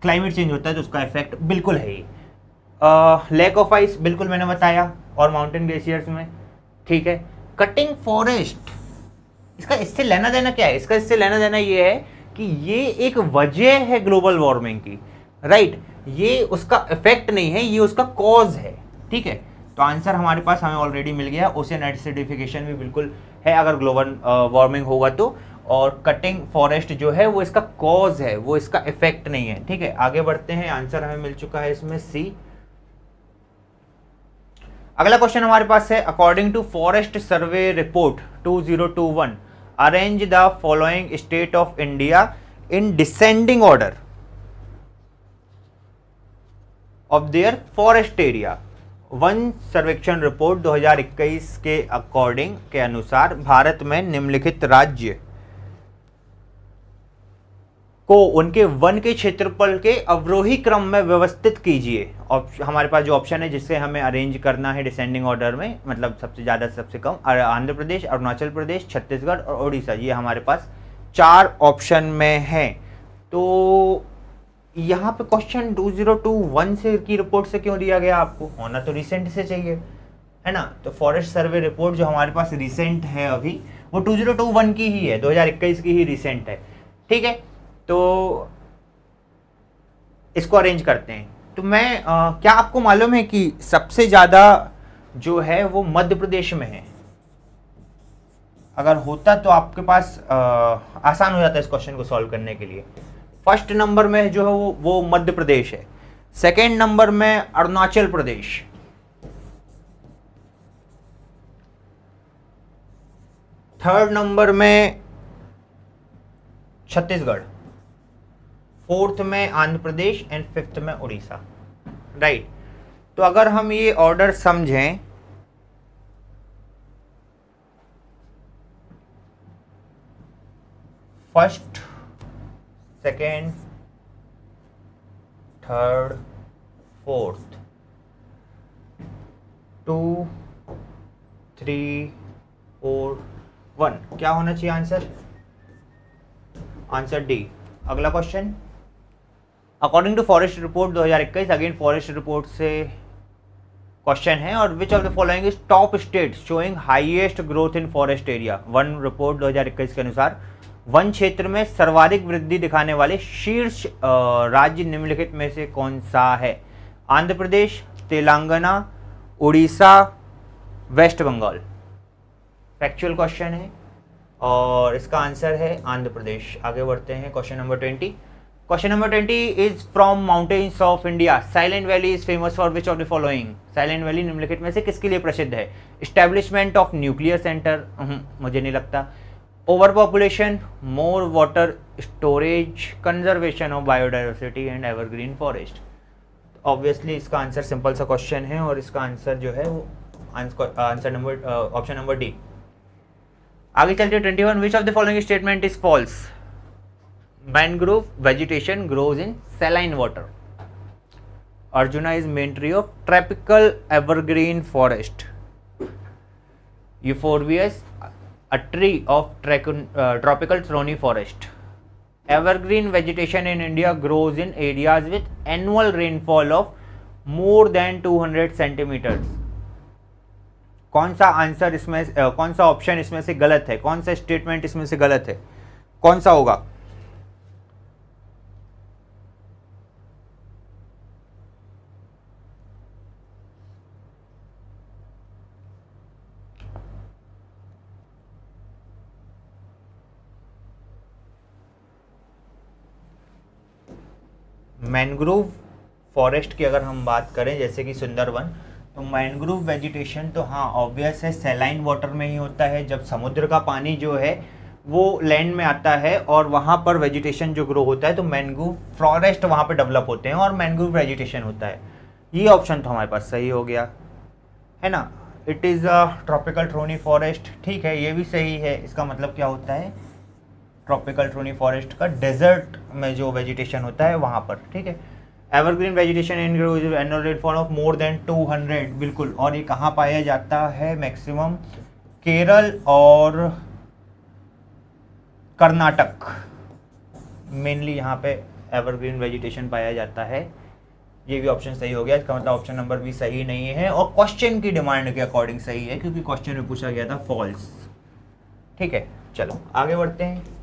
क्लाइमेट चेंज होता है तो उसका इफ़ेक्ट बिल्कुल है ही। लैक ऑफ़ आइस बिल्कुल मैंने बताया, और माउंटेन ग्लेशियर्स में, ठीक है। कटिंग फॉरेस्ट इसका इससे लेना देना क्या है? इसका इससे लेना देना ये है कि ये एक वजह है ग्लोबल वार्मिंग की राइट ये उसका इफ़ेक्ट नहीं है, ये उसका कॉज है, ठीक है? तो आंसर हमारे पास हमें ऑलरेडी मिल गया ओशियन एसिडिफिकेशन भी बिल्कुल है, अगर ग्लोबल वार्मिंग होगा तो। और कटिंग फॉरेस्ट जो है, वो इसका कॉज है, वो इसका इफ़ेक्ट नहीं है। ठीक है, आगे बढ़ते हैं आंसर हमें मिल चुका है इसमें सी अगला क्वेश्चन हमारे पास है according to forest survey report 2021 arrange the following state of India in descending order of their forest area one सर्वेक्षण रिपोर्ट 2021 के अकॉर्डिंग के अनुसार भारत में निम्नलिखित राज्य को उनके वन के क्षेत्रफल के अवरोही क्रम में व्यवस्थित कीजिए। हमारे पास जो ऑप्शन है, जिससे हमें अरेंज करना है डिसेंडिंग ऑर्डर में मतलब सबसे ज़्यादा, सबसे कम आंध्र प्रदेश, अरुणाचल प्रदेश, छत्तीसगढ़ और उड़ीसा ये हमारे पास चार ऑप्शन में है। तो यहाँ पे question two zero two one से की रिपोर्ट से क्यों दिया गया आपको? होना तो रिसेंट से चाहिए, है ना? तो फॉरेस्ट सर्वे रिपोर्ट जो हमारे पास रिसेंट है अभी, वो टू ज़ीरो टू वन की ही है, दो हज़ार इक्कीस की ही रिसेंट है। ठीक है? तो इसको अरेंज करते हैं। तो मैं आ, क्या आपको मालूम है कि सबसे ज़्यादा जो है वो मध्य प्रदेश में है? अगर होता तो आपके पास आ, आसान हो जाता इस क्वेश्चन को सॉल्व करने के लिए। फ़र्स्ट नंबर में जो है वो वो मध्य प्रदेश है। सेकेंड नंबर में अरुणाचल प्रदेश। थर्ड नंबर में छत्तीसगढ़। फोर्थ में आंध्र प्रदेश एंड फिफ्थ में उड़ीसा। राइट तो अगर हम ये ऑर्डर समझें first second third fourth two three four one क्या होना चाहिए आंसर आंसर डी अगला question according to forest report 2021 again forest report से क्वेश्चन है और which of the following is top state showing highest growth in forest area one report 2021 के अनुसार, वन क्षेत्र में सर्वाधिक वृद्धि दिखाने वाले शीर्ष राज्य निम्नलिखित में से कौन सा है? Andhra Pradesh, Telangana, Orissa, west Bengal. Factual question है और इसका आंसर है आंध्र प्रदेश। आगे बढ़ते हैं question number twenty question number twenty is from mountains of India silent valley is famous for which of the following silent valley निम्नलिखित में से किसके लिए प्रसिद्ध है? स्टैब्लिशमेंट ऑफ़ न्यूक्लियर सेंटर मुझे नहीं लगता। Over population more water storage conservation of biodiversity and evergreen forest obviously इसका आंसर सिंपल सा क्वेश्चन है और इसका आंसर जो है वो answer number option number D आगे चलते twenty one which of the following statement is false mangrove vegetation grows in saline water Arjuna is main tree of tropical evergreen forest euphorbias a tree of uh, tropical thorny forest. Evergreen vegetation in India grows in areas with annual rainfall of more than 200 centimeters. कौन सा आंसर इसमें uh, कौन सा ऑप्शन इसमें से गलत है कौन सा स्टेटमेंट इसमें से गलत है कौन सा होगा मैनग्रोव फॉरेस्ट की अगर हम बात करें, जैसे कि सुंदरवन तो मैनग्रोव वेजिटेशन तो हाँ ऑब्वियस है सेलाइन वाटर में ही होता है। जब समुद्र का पानी जो है, वो लैंड में आता है और वहाँ पर वेजिटेशन जो ग्रो होता है तो मैनग्रोव फॉरेस्ट वहाँ पर डेवलप होते हैं और मैनग्रोव वेजिटेशन होता है। ये ऑप्शन तो हमारे पास सही हो गया। है ना? It is a tropical thorny forest ठीक है, ये भी सही है। इसका मतलब क्या होता है? ट्रॉपिकल ट्रोनी फॉरेस्ट का डेजर्ट में जो वेजिटेशन होता है वहाँ पर, ठीक है? Evergreen vegetation in annual rainfall of more than 200 बिल्कुल। और ये कहाँ पाया जाता है? मैक्सिमम केरल और कर्नाटक। मेनली यहाँ पे एवरग्रीन वेजिटेशन पाया जाता है। ये भी ऑप्शन सही हो गया। इसका मतलब ऑप्शन नंबर भी सही नहीं है और क्वेश्चन की डिमांड के अकॉर्डिंग सही है, क्योंकि क्वेश्चन में पूछा गया था फॉल्स। ठीक है, चलो, आगे बढ़ते हैं।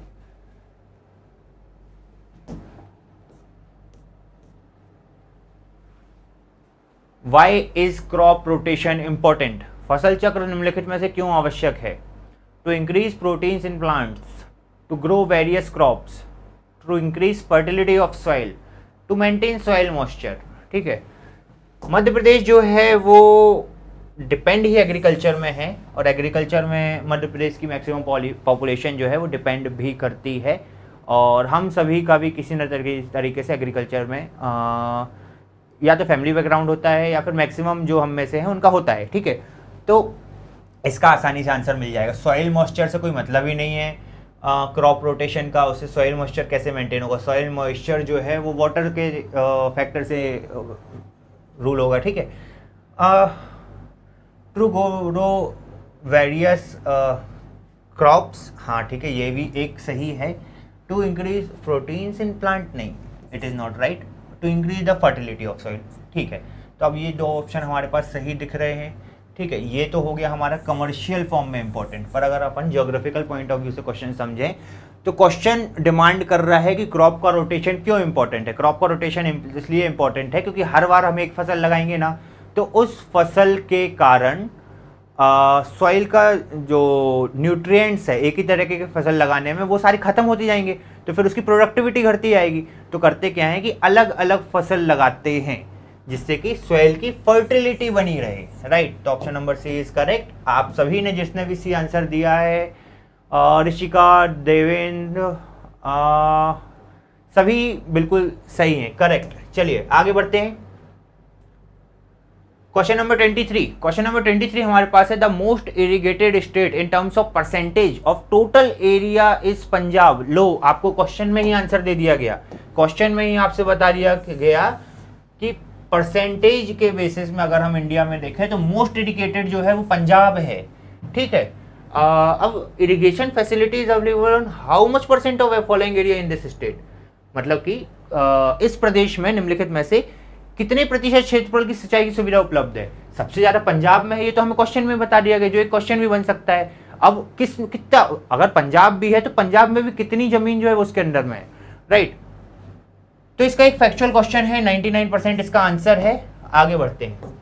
Why is crop rotation important फ़सल चक्र निम्नलिखित में से क्यों आवश्यक है? To increase proteins in plants to grow various crops to increase fertility of soil to maintain soil moisture ठीक है? मध्य प्रदेश जो है वो डिपेंड ही एग्रीकल्चर में है और एग्रीकल्चर में मध्य प्रदेश की मैक्सिमम पॉपुलेशन जो है वो डिपेंड भी करती है और हम सभी का भी किसी न तरीके से एग्रीकल्चर में आ, या तो फैमिली बैकग्राउंड होता है या फिर मैक्सिमम जो हम में से हैं, उनका होता है, ठीक है? तो इसका आसानी से आंसर मिल जाएगा। सॉइल मॉइस्चर से कोई मतलब ही नहीं है। क्रॉप रोटेशन का, उससे सॉइल मॉइस्चर कैसे मेंटेन होगा? सॉइल मॉइस्चर जो है, वो वाटर के फैक्टर से रूल होगा, ठीक है? ट्रू ग्रो वेरियस क्रॉप्स हाँ ठीक है, ये भी एक सही है। To increase proteins in plant नहीं it is not right to increase the fertility of soil ठीक है? तो अब ये दो ऑप्शन हमारे पास सही दिख रहे हैं। ठीक है? ये तो हो गया हमारा कमर्शियल फॉर्म में इंपॉर्टेंट पर अगर अपन जोग्राफिकल पॉइंट ऑफ़ व्यू से क्वेश्चन समझें तो क्वेश्चन डिमांड कर रहा है कि क्रॉप का रोटेशन क्यों इंपॉर्टेंट है? क्रॉप का रोटेशन इसलिए इंपॉर्टेंट है क्योंकि हर बार हम एक फ़सल लगाएँगे ना तो उस फ़सल के कारण सॉइल का जो न्यूट्रिएंट्स है, एक ही तरीके की फ़सल लगाने में, वो सारी ख़त्म होती जाएँगे। तो फिर उसकी प्रोडक्टिविटी घटती जाएगी। तो करते क्या है कि अलग अलग फ़सल लगाते हैं, जिससे कि सॉइल की फर्टिलिटी बनी रहे राइट तो option number C is correct आप सभी ने जिसने भी सी आंसर दिया है ऋषिका, देवेंद्र सभी बिल्कुल सही हैं करेक्ट चलिए, आगे बढ़ते हैं। क्वेश्चन नंबर 23 क्वेश्चन नंबर 23 हमारे पास है the most irrigated state in terms of percentage of total area is Punjab लो आपको क्वेश्चन में ही आंसर दे दिया गया। क्वेश्चन में ही आपसे बता दिया गया कि परसेंटेज के बेसिस में अगर हम इंडिया में देखें तो मोस्ट इरिगेटेड जो है वो पंजाब है। ठीक है? uh, अब irrigation facilities available on how much percent of following area in this state मतलब कि uh, इस प्रदेश में निम्नलिखित में से कितने प्रतिशत क्षेत्रफल की सिंचाई की सुविधा उपलब्ध है? सबसे ज़्यादा पंजाब में है, ये तो हमें क्वेश्चन में बता दिया गया, जो एक क्वेश्चन भी बन सकता है। अब किस, कितना, अगर पंजाब भी है तो पंजाब में भी कितनी ज़मीन जो है उसके अंदर में राइट तो इसका एक फैक्चुअल क्वेश्चन है 99 परसेंट इसका आंसर है। आगे बढ़ते हैं।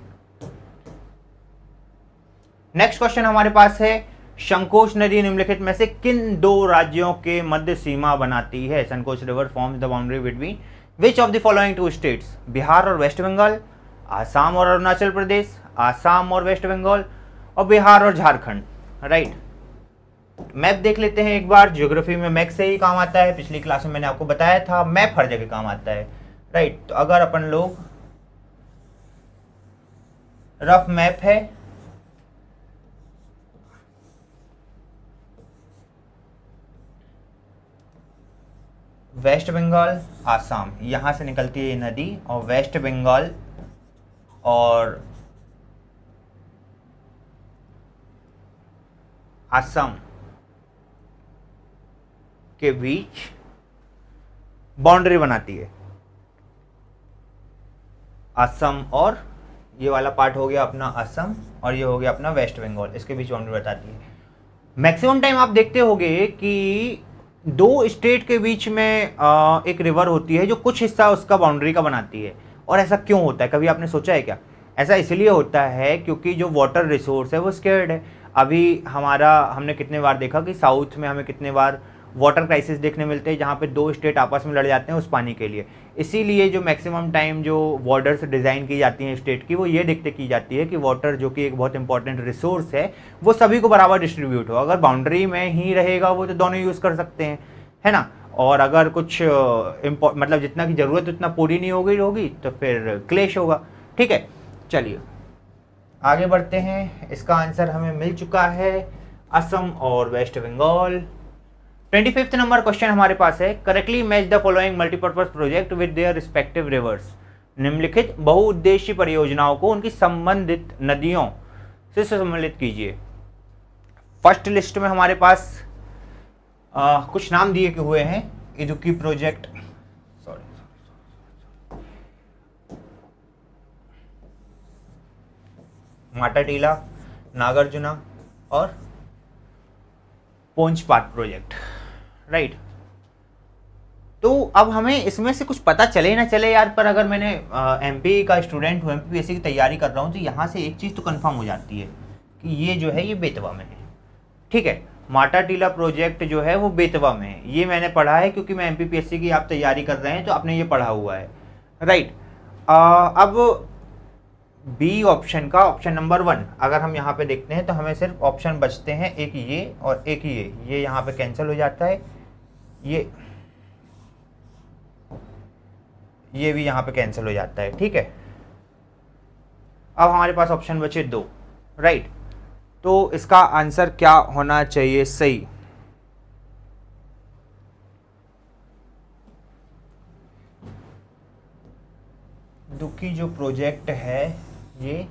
नेक्स्ट क्वेश्चन हमारे पास है, संकोच नदी निम्नलिखित में से किन दो राज्यों के मध्य सीमा बनाती है? Sankosh river forms the boundary between which of the following two states Bihar और वेस्ट बंगाल आसाम और अरुणाचल प्रदेश आसाम और वेस्ट बंगाल और बिहार और झारखंड राइट मैप देख लेते हैं एक बार ज्योग्राफी में मैप से ही काम आता है। पिछली क्लास में मैंने आपको बताया था मैप हर जगह काम आता है। राइट तो अगर अपन लोग रफ मैप है वेस्ट बंगाल, आसाम। यहाँ से निकलती है ये नदी और वेस्ट बंगाल और असम के बीच बाउंड्री बनाती है। असम और ये वाला पार्ट हो गया अपना असम और ये हो गया अपना वेस्ट बंगाल। इसके बीच बाउंड्री बताती है। मैक्सिमम टाइम आप देखते होंगे कि दो स्टेट के बीच में आ, एक रिवर होती है जो कुछ हिस्सा उसका बाउंड्री का बनाती है। और ऐसा क्यों होता है? कभी आपने सोचा है क्या? ऐसा इसलिए होता है क्योंकि जो वाटर रिसोर्स है वो स्केर्ड है। अभी हमारा हमने कितने बार देखा कि साउथ में हमें कितने बार वाटर क्राइसिस देखने मिलते हैं, जहाँ पे दो स्टेट आपस में लड़ जाते हैं उस पानी के लिए। इसीलिए जो मैक्सिमम टाइम जो बॉर्डर्स डिज़ाइन की जाती हैं स्टेट की, वो ये देखते की जाती है कि वाटर जो कि एक बहुत इंपॉर्टेंट रिसोर्स है, वो सभी को बराबर डिस्ट्रीब्यूट हो। अगर बाउंड्री में ही रहेगा वो तो दोनों यूज़ कर सकते हैं, है ना? और अगर कुछ मतलब जितना की ज़रूरत उतना पूरी नहीं होगी होगी तो फिर क्लेश होगा। ठीक है? चलिए। आगे बढ़ते हैं। इसका आंसर हमें मिल चुका है असम और west Bengal. Twenty fifth number question हमारे पास है। Correctly match the following multipurpose project with their respective rivers निम्नलिखित बहुउद्देशीय परियोजनाओं को उनकी संबंधित नदियों से सम्मिलित कीजिए। फ़र्स्ट लिस्ट में हमारे पास आ, कुछ नाम दिए हुए हैं। इदुकी प्रोजेक्ट माटाटीला नागार्जुना और पोंच पोंचपाट प्रोजेक्ट राइट तो अब हमें इसमें से कुछ पता चले ना चले यार, पर अगर मैंने एमपी का स्टूडेंट हूँ एम पी की तैयारी कर रहा हूँ तो यहाँ से एक चीज़ तो कन्फर्म हो जाती है कि ये जो है, ये बेतवा में है। ठीक है? माटा टीला प्रोजेक्ट जो है, वो बेतवा में है। ये मैंने पढ़ा है क्योंकि मैं एम की आप तैयारी कर रहे हैं तो आपने ये पढ़ा हुआ है। राइट अब बी ऑप्शन का ऑप्शन नंबर वन अगर हम यहाँ पे देखते हैं तो हमें सिर्फ़ ऑप्शन बचते हैं, एक ये और एक ये। ये यहाँ पे कैंसिल हो जाता है। ये ये भी यहाँ पे कैंसिल हो जाता है, ठीक है? अब हमारे पास ऑप्शन बचे दो राइट तो इसका आंसर क्या होना चाहिए सही? दुखी जो प्रोजेक्ट है, ये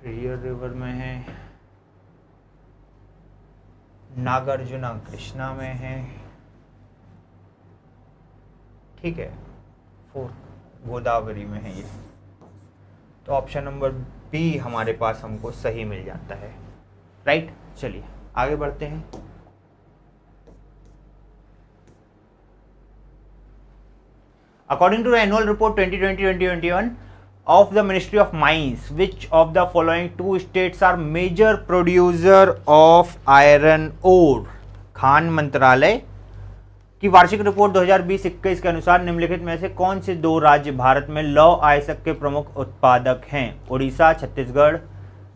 प्रियर रिवर में है। नागार्जुना कृष्णा में है। ठीक है। फोर गोदावरी में है ये। तो ऑप्शन नंबर बी हमारे पास हमको सही मिल जाता है। राइट चलिए, आगे बढ़ते हैं। According to annual report 2020-2021 of the Ministry of Mines, which of the following two states are major producer of iron ore? खान मंत्रालय की वार्षिक रिपोर्ट 2020-21 के अनुसार निम्नलिखित में से कौन से दो राज्य भारत में लौ आयसक के प्रमुख उत्पादक हैं? उड़ीसा छत्तीसगढ़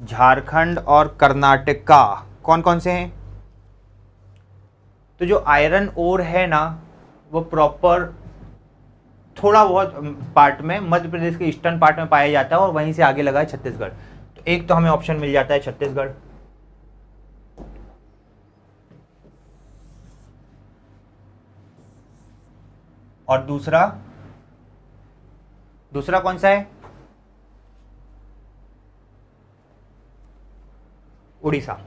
झारखंड और कर्नाटका। कौन कौन से हैं? तो जो आयरन ओर है ना वो प्रॉपर थोड़ा बहुत पार्ट में, मध्य प्रदेश के ईस्टर्न पार्ट में पाया जाता है और वहीं से आगे लगा है छत्तीसगढ़। तो एक तो हमें ऑप्शन मिल जाता है छत्तीसगढ़। और दूसरा? दूसरा कौन सा है? उड़ीसा।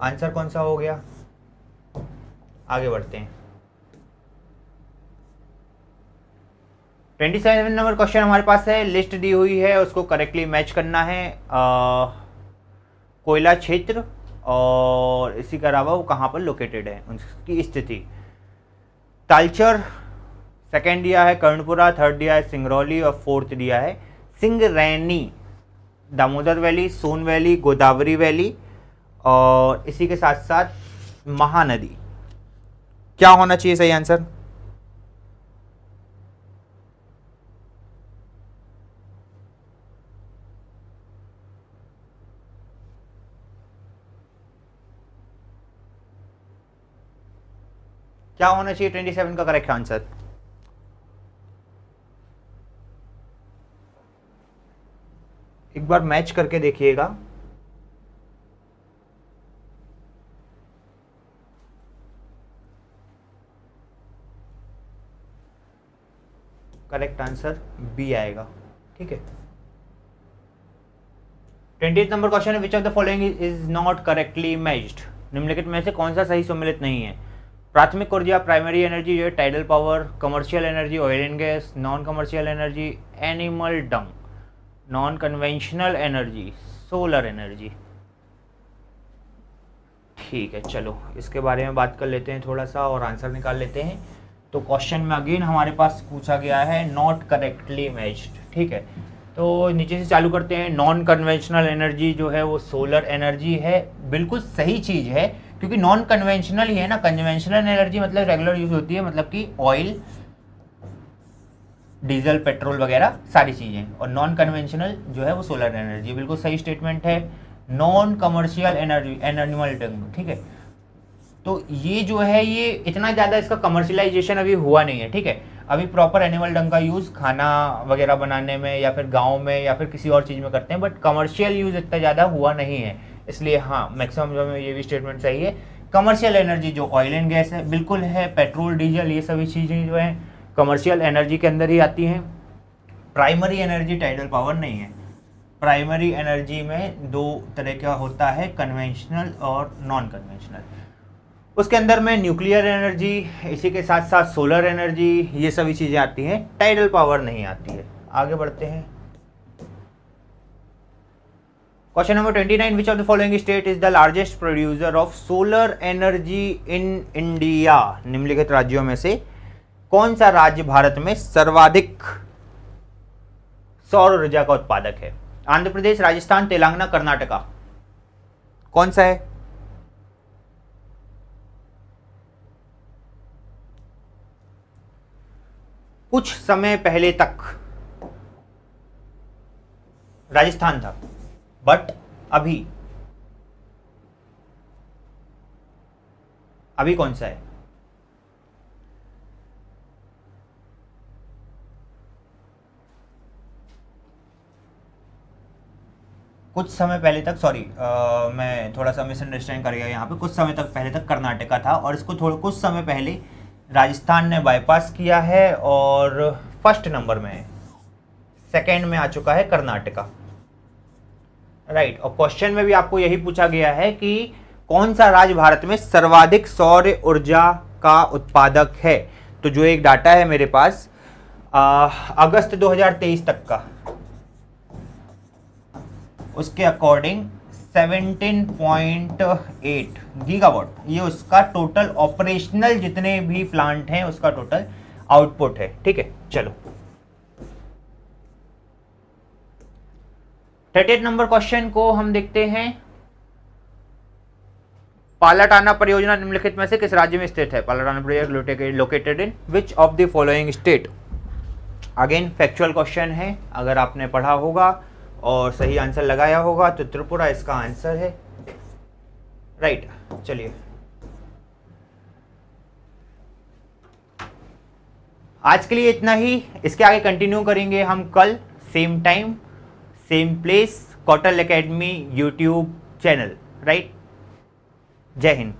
आंसर कौन सा हो गया? आगे बढ़ते हैं। ट्वेंटी सेवन नंबर क्वेश्चन हमारे पास है लिस्ट दी हुई है, उसको करेक्टली मैच करना है कोयला क्षेत्र और इसी के अलावा वो कहाँ पर लोकेटेड है उसकी स्थिति। तालचर सेकेंड दिया है कर्णपुरा थर्ड दिया है सिंगरौली और फोर्थ दिया है Singareni, Damodar valley, Son valley, Godavari valley और इसी के साथ साथ महानदी। क्या होना चाहिए सही आंसर क्या होना चाहिए ट्वेंटी सेवन का करेक्ट आंसर एक बार मैच करके देखिएगा। करेक्ट आंसर बी आएगा। ठीक है? ट्वेंटी नंबर क्वेश्चन है which of the following is not correctly matched निम्नलिखित में से कौन सा सही सम्मिलित नहीं है? प्राथमिक ऊर्जा प्राइमरी एनर्जी जो है tidal power commercial energy oil and gas non commercial energy animal dung non conventional energy solar energy ठीक है, चलो, इसके बारे में बात कर लेते हैं थोड़ा सा और आंसर निकाल लेते हैं। तो क्वेश्चन में अगेन हमारे पास पूछा गया है नॉट करेक्टली मैच्ड ठीक है? तो नीचे से चालू करते हैं नॉन कन्वेंशनल एनर्जी जो है, वो सोलर एनर्जी है, बिल्कुल सही चीज़ है। क्योंकि नॉन कन्वेंशनल ही है ना कन्वेंशनल एनर्जी मतलब रेगुलर यूज़ होती है मतलब कि ऑयल डीजल पेट्रोल वगैरह, सारी चीज़ें। और नॉन कन्वेंशनल जो है वो सोलर एनर्जी बिल्कुल सही स्टेटमेंट है। Non commercial energy animal dung ठीक है? तो ये जो है, ये इतना ज़्यादा इसका कमर्शलाइजेशन अभी हुआ नहीं है, ठीक है? अभी प्रॉपर एनिमल डंग का यूज़ खाना वगैरह बनाने में या फिर गाँव में या फिर किसी और चीज़ में करते हैं बट कमर्शियल यूज़ इतना ज़्यादा हुआ नहीं है। इसलिए हाँ मैक्सिमम जो हमें ये भी स्टेटमेंट चाहिए कमर्शियल एनर्जी जो ऑयल एंड गैस है, बिल्कुल है पेट्रोल डीजल ये सभी चीज़ें जो हैं कमर्शियल एनर्जी के अंदर ही आती हैं। प्राइमरी एनर्जी टाइडल पावर नहीं है। प्राइमरी एनर्जी में दो तरह का होता है कन्वेंशनल और नॉन कन्वेंशनल उसके अंदर में न्यूक्लियर एनर्जी इसी के साथ साथ सोलर एनर्जी ये सभी चीज़ें आती हैं। टाइडल पावर नहीं आती है। आगे बढ़ते हैं। Question number twenty nine which of the following state is the largest producer of solar energy in India निम्नलिखित राज्यों में से कौन सा राज्य भारत में सर्वाधिक सौर ऊर्जा का उत्पादक है? आंध्र प्रदेश, राजस्थान, तेलंगाना, कर्नाटका। कौन सा है? कुछ समय पहले तक राजस्थान था। बट अभी अभी कौन सा है? कुछ समय पहले तक सॉरी मैं थोड़ा सा मिसअंडरस्टैंड कर गया यहाँ पे। कुछ समय तक, पहले तक कर्नाटका था और इसको थोड़ा, कुछ समय पहले राजस्थान ने बाईपास किया है और फ़र्स्ट नंबर में है। सेकेंड में आ चुका है कर्नाटका। राइट और क्वेश्चन में भी आपको यही पूछा गया है कि कौन सा राज्य भारत में सर्वाधिक सौर ऊर्जा का उत्पादक है? तो जो एक डाटा है मेरे पास आ, अगस्त 2023 तक का। उसके अकॉर्डिंग 17.8 गीगावाट ये उसका टोटल ऑपरेशनल जितने भी प्लांट हैं उसका टोटल आउटपुट है। ठीक है? चलो। थर्टी एट नंबर क्वेश्चन को हम देखते हैं। पालाटाना परियोजना निम्नलिखित में से किस राज्य में स्थित है? Palatana project located in which of the following state again factual question है। अगर आपने पढ़ा होगा और सही आंसर लगाया होगा तो त्रिपुरा इसका आंसर है। राइट right, चलिए। आज के लिए इतना ही। इसके आगे कंटिन्यू करेंगे हम कल सेम टाइम सेम प्लेस कॉटल एकेडमी यूट्यूब चैनल राइट जय हिंद